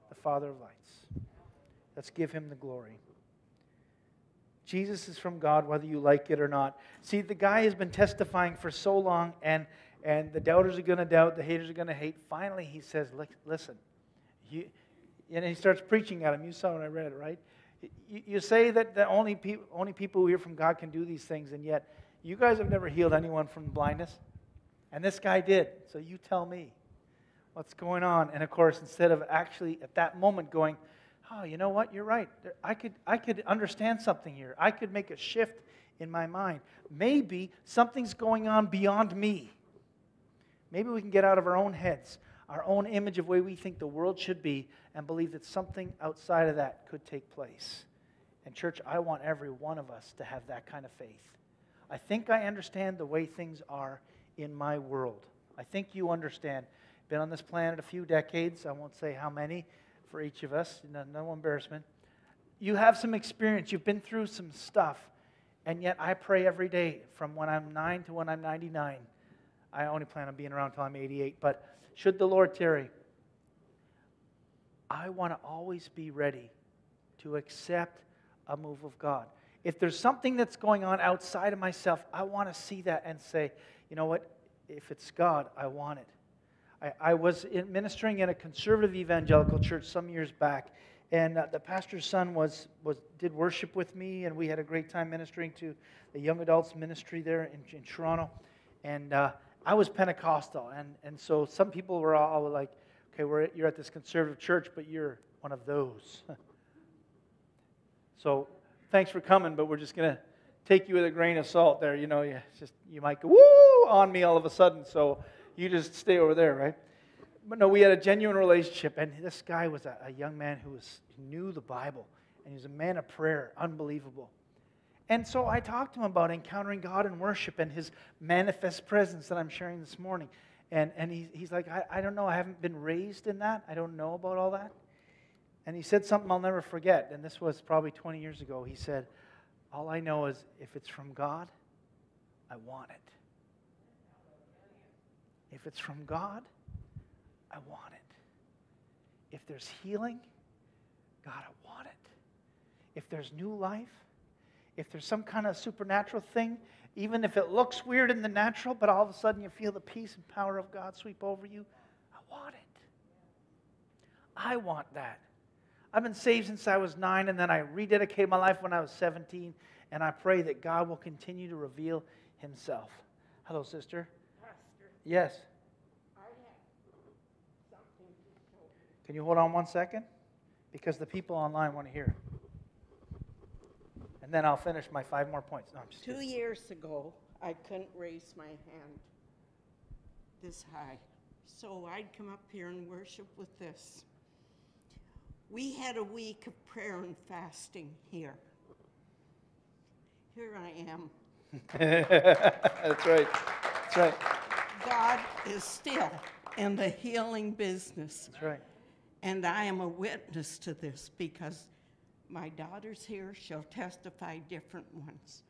the Father of lights. Let's give him the glory. Jesus is from God, whether you like it or not. See, the guy has been testifying for so long, and, and the doubters are going to doubt, the haters are going to hate. Finally, he says, Listen, you, and he starts preaching at him. You saw when I read right? You, you say that the only, pe- only people who hear from God can do these things, and yet you guys have never healed anyone from blindness. And this guy did. So you tell me what's going on. And of course, instead of actually at that moment going, oh, you know what? You're right. I could, I could understand something here. I could make a shift in my mind. Maybe something's going on beyond me. Maybe we can get out of our own heads, our own image of way we think the world should be, and believe that something outside of that could take place. And, church, I want every one of us to have that kind of faith. I think I understand the way things are in my world. I think you understand. Been on this planet a few decades. I won't say how many for each of us. No, no embarrassment. You have some experience. You've been through some stuff. And yet I pray every day from when I'm 9 to when I'm 99. I only plan on being around until I'm 88. But should the Lord tarry, I want to always be ready to accept a move of God. If there's something that's going on outside of myself, I want to see that and say, you know what? If it's God, I want it. I, I was in ministering in a conservative evangelical church some years back, And uh, the pastor's son was, was, did worship with me, and we had a great time ministering to the young adults ministry there in, in Toronto. And uh, I was Pentecostal, and, and so some people were all like, okay, we're you're at this conservative church, but you're one of those. *laughs* so thanks for coming, but we're just going to take you with a grain of salt there. You know, you, just, you might go, woo, on me all of a sudden, so you just stay over there, right? But no, we had a genuine relationship, and this guy was a, a young man who was, knew the Bible, and he was a man of prayer, unbelievable. And so I talked to him about encountering God in worship and his manifest presence that I'm sharing this morning. And, and he, he's like, I, I don't know, I haven't been raised in that. I don't know about all that. And he said something I'll never forget, and this was probably 20 years ago. He said, All I know is if it's from God, I want it. If it's from God, I want it. If there's healing, God, I want it. If there's new life, if there's some kind of supernatural thing, even if it looks weird in the natural, but all of a sudden you feel the peace and power of God sweep over you, I want it. I want that. I've been saved since I was nine, and then I rededicated my life when I was 17, and I pray that God will continue to reveal Himself. Hello, sister. Yes. I have something to show. Can you hold on one second? Because the people online want to hear. And then I'll finish my five more points. No, Two kidding. years ago, I couldn't raise my hand this high. So I'd come up here and worship with this. We had a week of prayer and fasting here. Here I am. *laughs* That's right. That's right. God is still in the healing business. That's right. And I am a witness to this because my daughter's here. She'll testify different ones.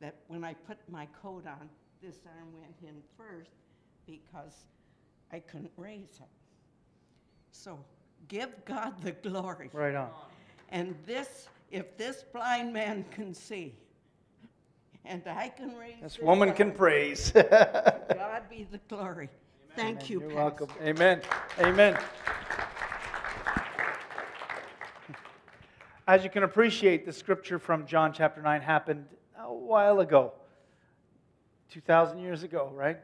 That when I put my coat on, this arm went in first because I couldn't raise it. So give God the glory. Right on. And this, if this blind man can see, and I can raise This woman can praise. *laughs* *laughs* God be the glory. Thank you, You're Pastor. welcome. Amen. Amen. As you can appreciate, the scripture from John chapter 9 happened a while ago, 2,000 years ago, right?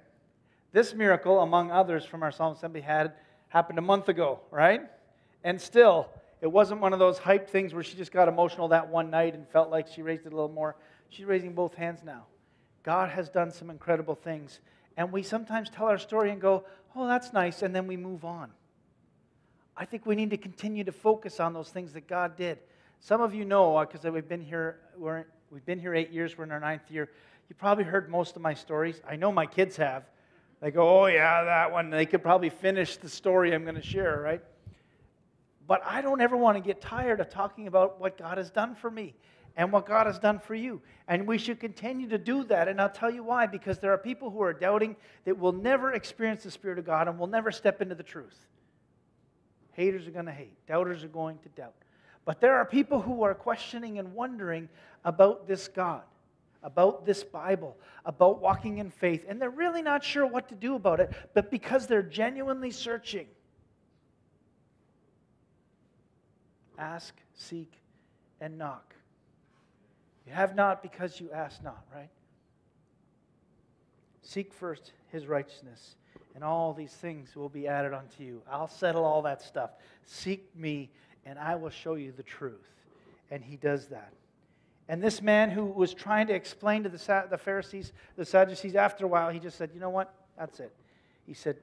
This miracle, among others from our Psalm assembly, had happened a month ago, right? And still, it wasn't one of those hype things where she just got emotional that one night and felt like she raised it a little more. She's raising both hands now. God has done some incredible things. And we sometimes tell our story and go, oh, that's nice, and then we move on. I think we need to continue to focus on those things that God did. Some of you know, uh, because we've been here, we're, we've been here eight years, we're in our ninth year. You probably heard most of my stories. I know my kids have. They go, oh, yeah, that one. They could probably finish the story I'm going to share, right? But I don't ever want to get tired of talking about what God has done for me and what God has done for you. And we should continue to do that. And I'll tell you why because there are people who are doubting that will never experience the Spirit of God and will never step into the truth. Haters are going to hate, doubters are going to doubt. But there are people who are questioning and wondering about this God, about this Bible, about walking in faith, and they're really not sure what to do about it, but because they're genuinely searching. Ask, seek, and knock. You have not because you ask not, right? Seek first his righteousness, and all these things will be added unto you. I'll settle all that stuff. Seek me, and I will show you the truth. And he does that. And this man who was trying to explain to the, the Pharisees, the Sadducees, after a while, he just said, You know what? That's it. He said,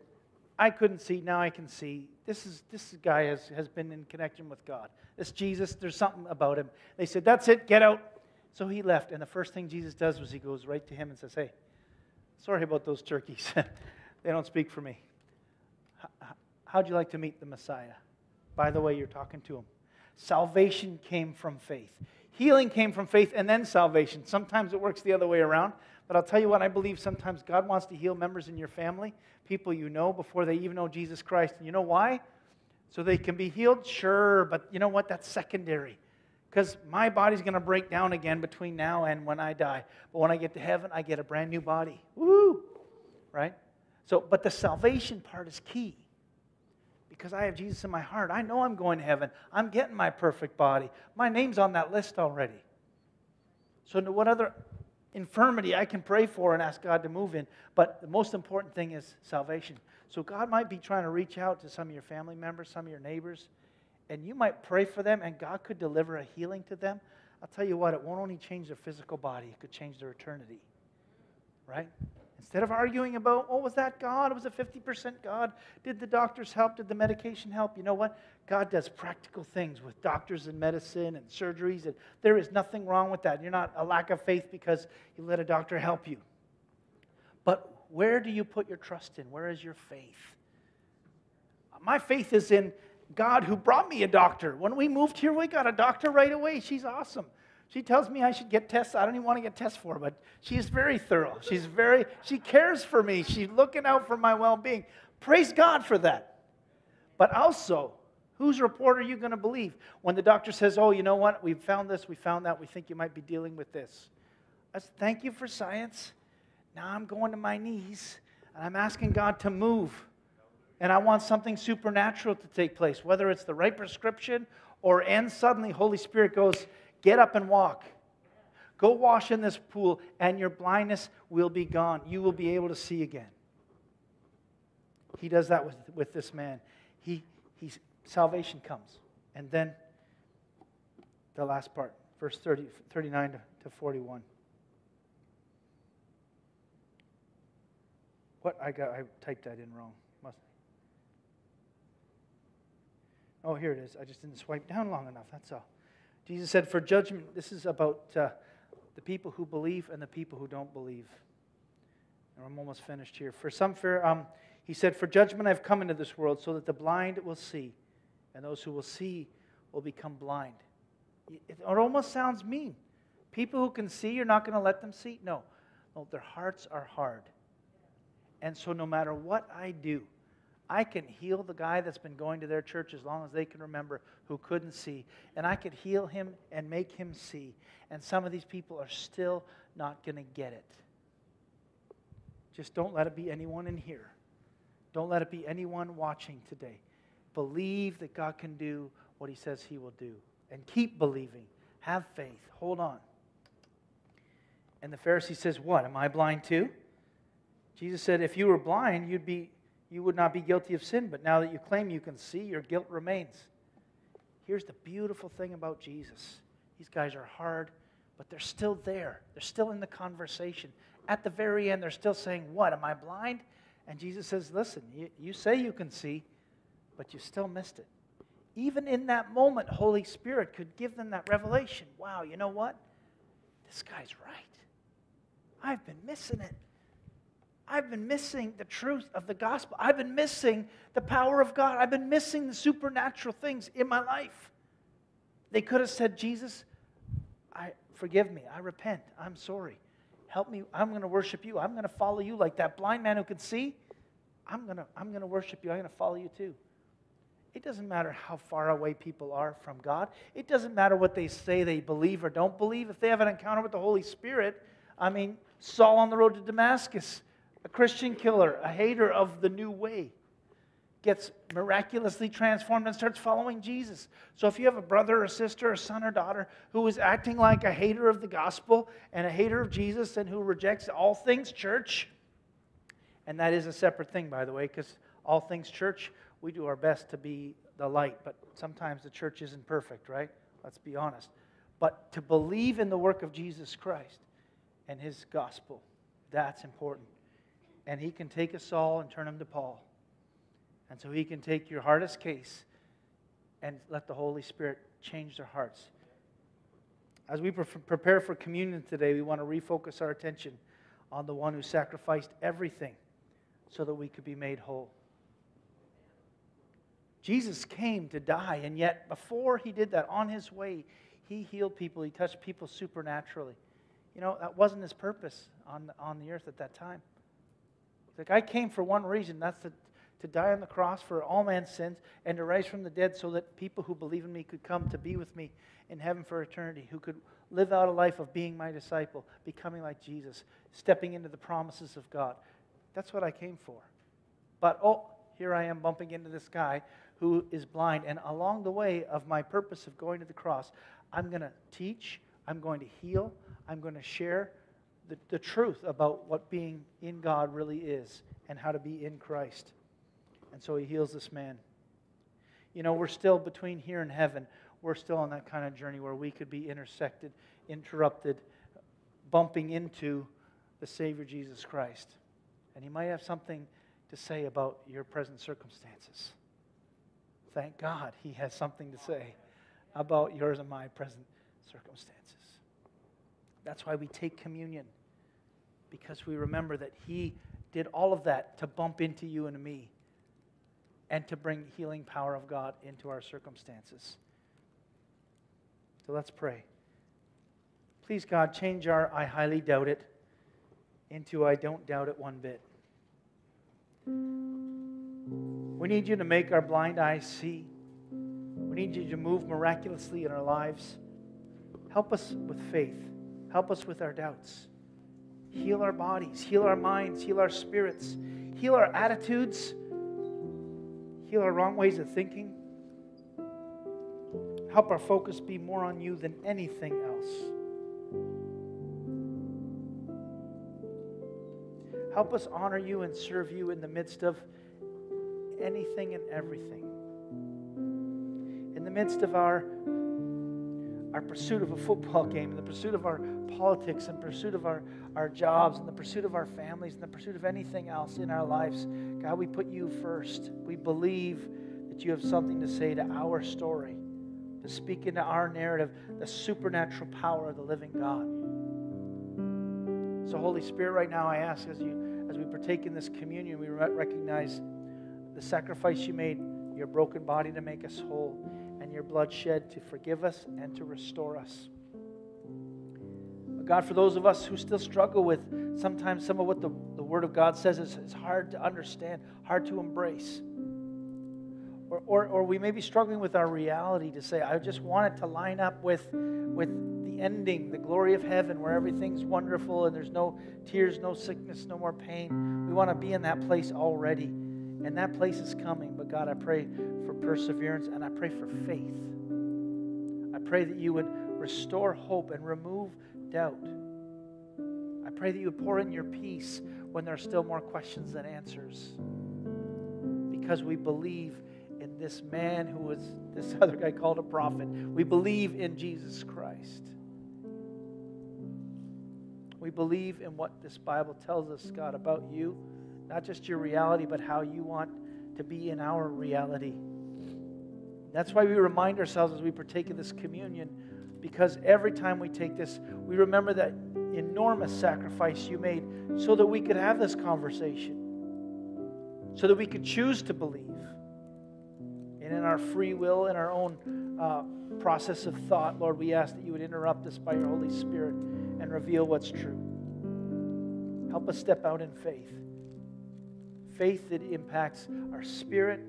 I couldn't see, now I can see. This, is, this guy has, has been in connection with God. This Jesus, there's something about him. They said, That's it, get out. So he left, and the first thing Jesus does was he goes right to him and says, Hey, sorry about those turkeys. *laughs* they don't speak for me. How'd you like to meet the Messiah? By the way, you're talking to him. Salvation came from faith. Healing came from faith and then salvation. Sometimes it works the other way around. But I'll tell you what, I believe sometimes God wants to heal members in your family, people you know, before they even know Jesus Christ. And you know why? So they can be healed? Sure, but you know what? That's secondary. Because my body's going to break down again between now and when I die. But when I get to heaven, I get a brand new body. Woo! Right? So, but the salvation part is key. because I have Jesus in my heart. I know I'm going to heaven. I'm getting my perfect body. My name's on that list already. So, what other infirmity I can pray for and ask God to move in? But the most important thing is salvation. So, God might be trying to reach out to some of your family members, some of your neighbors, and you might pray for them, and God could deliver a healing to them. I'll tell you what, it won't only change their physical body, it could change their eternity. Right? Instead of arguing about, oh, was that God? Was it 50% God? Did the doctors help? Did the medication help? You know what? God does practical things with doctors and medicine and surgeries, and there is nothing wrong with that. You're not a lack of faith because you let a doctor help you. But where do you put your trust in? Where is your faith? My faith is in God who brought me a doctor. When we moved here, we got a doctor right away. She's awesome. She tells me I should get tests. I don't even want to get tests for her, but she's very thorough. She's very, she cares for me. She's looking out for my well being. Praise God for that. But also, whose report are you going to believe when the doctor says, oh, you know what? We've found this, we found that, we think you might be dealing with this? I said, thank you for science. Now I'm going to my knees and I'm asking God to move. And I want something supernatural to take place, whether it's the right prescription or, and suddenly Holy Spirit goes, get up and walk. Go wash in this pool, and your blindness will be gone. You will be able to see again. He does that with, with this man. He, he's, salvation comes. And then the last part, verse 30, 39 to, to 41. What? I, got, I typed that in wrong. Must. Oh, here it is. I just didn't swipe down long enough. That's all. Jesus said, For judgment, this is about uh, the people who believe and the people who don't believe. And I'm almost finished here. For some fear, um, he said, For judgment I've come into this world so that the blind will see, and those who will see will become blind. It, almost sounds mean. People who can see, you're not going to let them see? No. No, their hearts are hard. And so, no matter what I do, I can heal the guy that's been going to their church as long as they can remember who couldn't see. And I could heal him and make him see. And some of these people are still not going to get it. Just don't let it be anyone in here. Don't let it be anyone watching today. Believe that God can do what he says he will do. And keep believing. Have faith. Hold on. And the Pharisee says, What? Am I blind too? Jesus said, If you were blind, you'd be, you would not be guilty of sin. But now that you claim you can see, your guilt remains. Here's the beautiful thing about Jesus these guys are hard, but they're still there. They're still in the conversation. At the very end, they're still saying, What? Am I blind? And Jesus says, Listen, you, you say you can see, but you still missed it. Even in that moment, Holy Spirit could give them that revelation. Wow, you know what? This guy's right. I've been missing it. I've been missing the truth of the gospel. I've been missing the power of God. I've been missing the supernatural things in my life. They could have said, Jesus, I forgive me. I repent. I'm sorry. Help me. I'm going to worship you. I'm going to follow you like that blind man who could see. I'm going to, I'm going to worship you. I'm going to follow you too. It doesn't matter how far away people are from God. It doesn't matter what they say they believe or don't believe. If they have an encounter with the Holy Spirit, I mean, Saul on the road to Damascus, a Christian killer, a hater of the new way, gets miraculously transformed and starts following Jesus. So if you have a brother or sister or son or daughter who is acting like a hater of the gospel and a hater of Jesus and who rejects all things church, and that is a separate thing, by the way, because all things church, we do our best to be the light, but sometimes the church isn't perfect, right? Let's be honest. But to believe in the work of Jesus Christ and his gospel, that's important. And he can take a Saul and turn him to Paul. And so he can take your hardest case and let the Holy Spirit change their hearts. As we pre- prepare for communion today, we want to refocus our attention on the one who sacrificed everything so that we could be made whole. Jesus came to die, and yet before he did that, on his way, he healed people, he touched people supernaturally. You know, that wasn't his purpose on, on the earth at that time. Like, I came for one reason that's to, to die on the cross for all man's sins and to rise from the dead so that people who believe in me could come to be with me in heaven for eternity, who could live out a life of being my disciple, becoming like Jesus, stepping into the promises of God. That's what I came for. But, oh, here I am bumping into this guy who is blind. And along the way of my purpose of going to the cross, I'm going to teach, I'm going to heal, I'm going to share the, the truth about what being in God really is and how to be in Christ. And so he heals this man. You know, we're still between here and heaven. We're still on that kind of journey where we could be intersected, interrupted, bumping into the Savior Jesus Christ. And he might have something to say about your present circumstances. Thank God he has something to say about yours and my present circumstances. That's why we take communion, because we remember that he did all of that to bump into you and me and to bring healing power of God into our circumstances. So let's pray. Please, God, change our I highly doubt it into I don't doubt it one bit. We need you to make our blind eyes see. We need you to move miraculously in our lives. Help us with faith. Help us with our doubts. Heal our bodies, heal our minds, heal our spirits, heal our attitudes, heal our wrong ways of thinking. Help our focus be more on you than anything else. Help us honor you and serve you in the midst of anything and everything. In the midst of our, our pursuit of a football game, in the pursuit of our politics, and pursuit of our, our jobs, and the pursuit of our families, and the pursuit of anything else in our lives, God, we put you first. We believe that you have something to say to our story, to speak into our narrative, the supernatural power of the living God. So, Holy Spirit, right now I ask as you as we partake in this communion, we recognize the sacrifice you made, your broken body to make us whole, and your blood shed to forgive us and to restore us. But God, for those of us who still struggle with sometimes some of what the, the Word of God says is, is hard to understand, hard to embrace. Or, or, or we may be struggling with our reality to say, I just want it to line up with, with the ending, the glory of heaven where everything's wonderful and there's no tears, no sickness, no more pain. We want to be in that place already. And that place is coming. But God, I pray perseverance and I pray for faith. I pray that you would restore hope and remove doubt. I pray that you would pour in your peace when there are still more questions than answers. Because we believe in this man who was this other guy called a prophet. We believe in Jesus Christ. We believe in what this Bible tells us, God, about you, not just your reality, but how you want to be in our reality. That's why we remind ourselves as we partake of this communion, because every time we take this, we remember that enormous sacrifice you made so that we could have this conversation, so that we could choose to believe. And in our free will, in our own uh, process of thought, Lord, we ask that you would interrupt us by your Holy Spirit and reveal what's true. Help us step out in faith. Faith that impacts our spirit,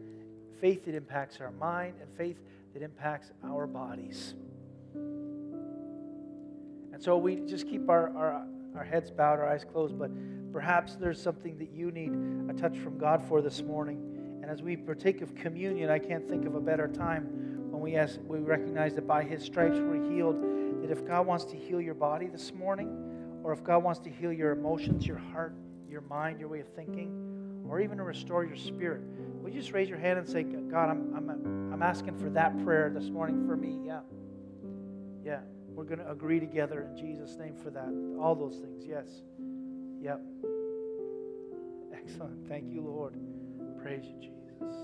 faith that impacts our mind, and faith that impacts our bodies. And so we just keep our, our, our heads bowed, our eyes closed, but perhaps there's something that you need a touch from God for this morning. And as we partake of communion, I can't think of a better time when we, ask, we recognize that by His stripes we're healed that if God wants to heal your body this morning, or if God wants to heal your emotions, your heart, your mind, your way of thinking, or even to restore your spirit, would you just raise your hand and say, God, I'm, I'm, I'm asking for that prayer this morning for me? Yeah. Yeah. We're going to agree together in Jesus' name for that. All those things. Yes. Yep. Excellent. Thank you, Lord. Praise you, Jesus.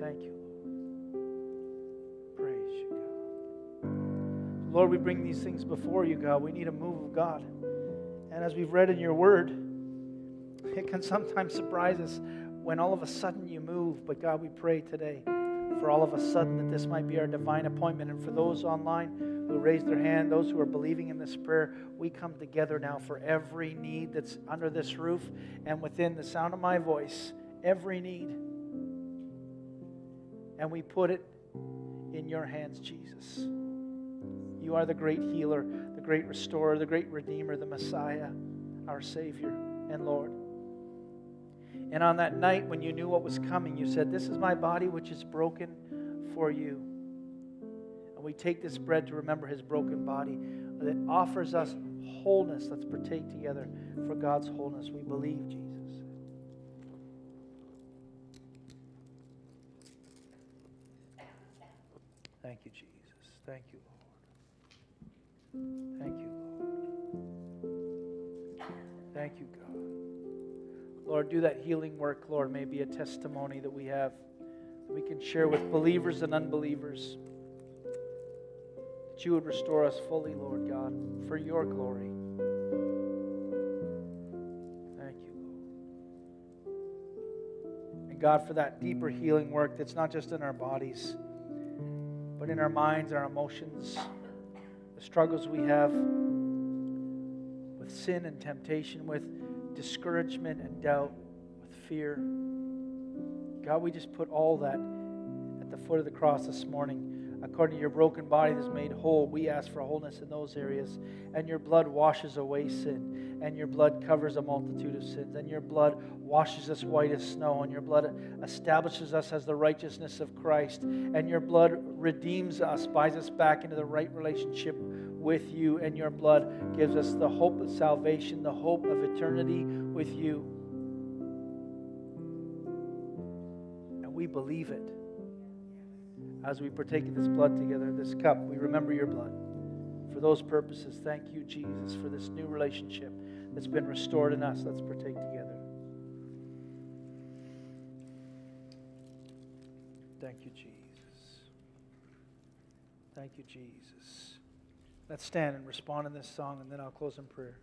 Thank you. Lord, Praise you, God. Lord, we bring these things before you, God. We need a move of God. And as we've read in your word, it can sometimes surprise us when all of a sudden you move. But God, we pray today for all of a sudden that this might be our divine appointment. And for those online who raised their hand, those who are believing in this prayer, we come together now for every need that's under this roof and within the sound of my voice, every need. And we put it in your hands, Jesus. You are the great healer, the great restorer, the great redeemer, the Messiah, our Savior and Lord. And on that night when you knew what was coming, you said, This is my body which is broken for you. And we take this bread to remember his broken body that offers us wholeness. Let's partake together for God's wholeness. We believe, Jesus. Thank you, Jesus. Thank you. Thank you, Lord. Thank you, God. Lord, do that healing work, Lord. May be a testimony that we have that we can share with believers and unbelievers. That you would restore us fully, Lord God, for your glory. Thank you, Lord. And God, for that deeper healing work that's not just in our bodies, but in our minds, our emotions, struggles we have with sin and temptation, with discouragement and doubt, with fear. God, we just put all that at the foot of the cross this morning. According to your broken body that's made whole, we ask for wholeness in those areas. And your blood washes away sin. And your blood covers a multitude of sins. And your blood washes us white as snow. And your blood establishes us as the righteousness of Christ. And your blood redeems us, buys us back into the right relationship with you. And your blood gives us the hope of salvation, the hope of eternity with you. And we believe it as we partake of this blood together, this cup, we remember your blood. For those purposes, thank you, Jesus, for this new relationship that's been restored in us. Let's partake together. Thank you, Jesus. Thank you, Jesus. Let's stand and respond in this song, and then I'll close in prayer.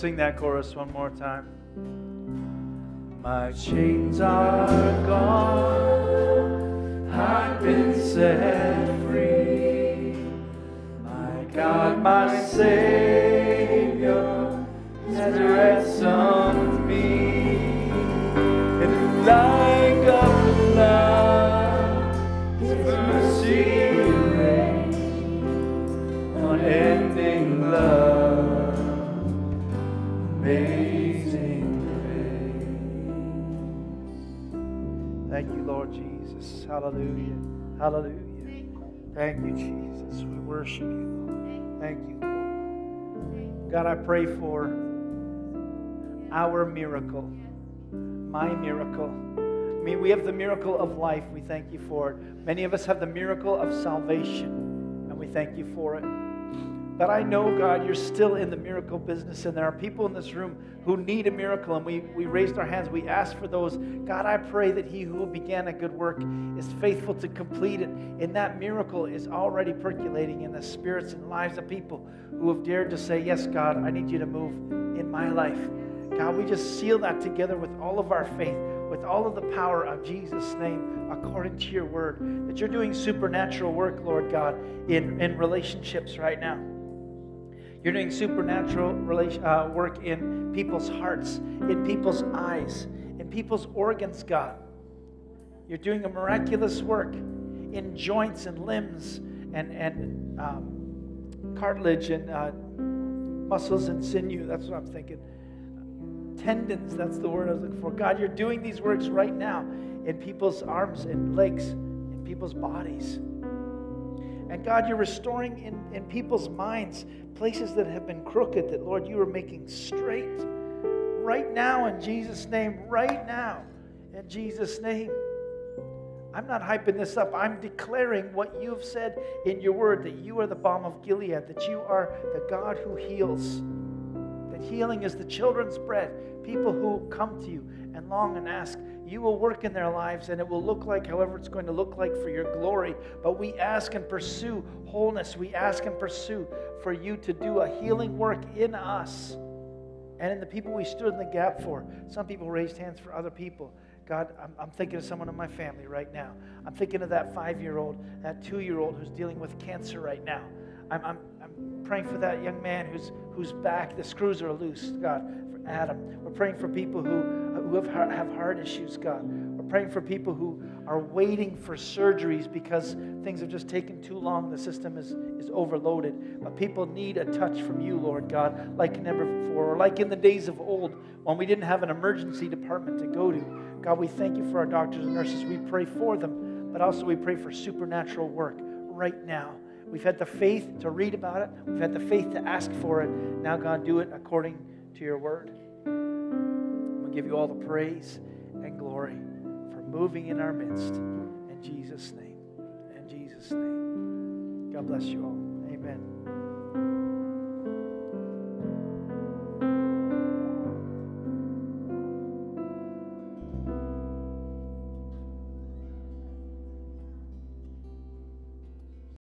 Sing that chorus one more time. My chains are gone. I've been set Jesus. Hallelujah. Hallelujah. Thank you, Jesus. We worship you, Lord. Thank you, Lord. God, I pray for our miracle, my miracle. I mean, we have the miracle of life. We thank you for it. Many of us have the miracle of salvation, and we thank you for it. But I know, God, you're still in the miracle business, and there are people in this room who need a miracle, and we, we raised our hands. We asked for those. God, I pray that he who began a good work is faithful to complete it, and that miracle is already percolating in the spirits and lives of people who have dared to say, Yes, God, I need you to move in my life. God, we just seal that together with all of our faith, with all of the power of Jesus' name, according to your word, that you're doing supernatural work, Lord God, in, in relationships right now. You're doing supernatural relation, uh, work in people's hearts, in people's eyes, in people's organs, God. You're doing a miraculous work in joints and limbs and, and um, cartilage and uh, muscles and sinew. That's what I'm thinking. Tendons, that's the word I was looking for. God, you're doing these works right now in people's arms and legs, in people's bodies. And God, you're restoring in, in people's minds places that have been crooked, that, Lord, you are making straight right now in Jesus' name, right now in Jesus' name. I'm not hyping this up. I'm declaring what you've said in your word that you are the balm of Gilead, that you are the God who heals, that healing is the children's bread. People who come to you and long and ask, you will work in their lives and it will look like however it's going to look like for your glory. But we ask and pursue wholeness. We ask and pursue for you to do a healing work in us and in the people we stood in the gap for. Some people raised hands for other people. God, I'm, I'm thinking of someone in my family right now. I'm thinking of that five year old, that two year old who's dealing with cancer right now. I'm, I'm, I'm praying for that young man who's, who's back, the screws are loose, God, Adam. We're praying for people who, uh, who have, have heart issues, God. We're praying for people who are waiting for surgeries because things have just taken too long. The system is, is overloaded. But people need a touch from you, Lord God, like never before, or like in the days of old when we didn't have an emergency department to go to. God, we thank you for our doctors and nurses. We pray for them, but also we pray for supernatural work right now. We've had the faith to read about it, we've had the faith to ask for it. Now, God, do it according to your word. We'll give you all the praise and glory for moving in our midst. In Jesus' name. In Jesus' name. God bless you all.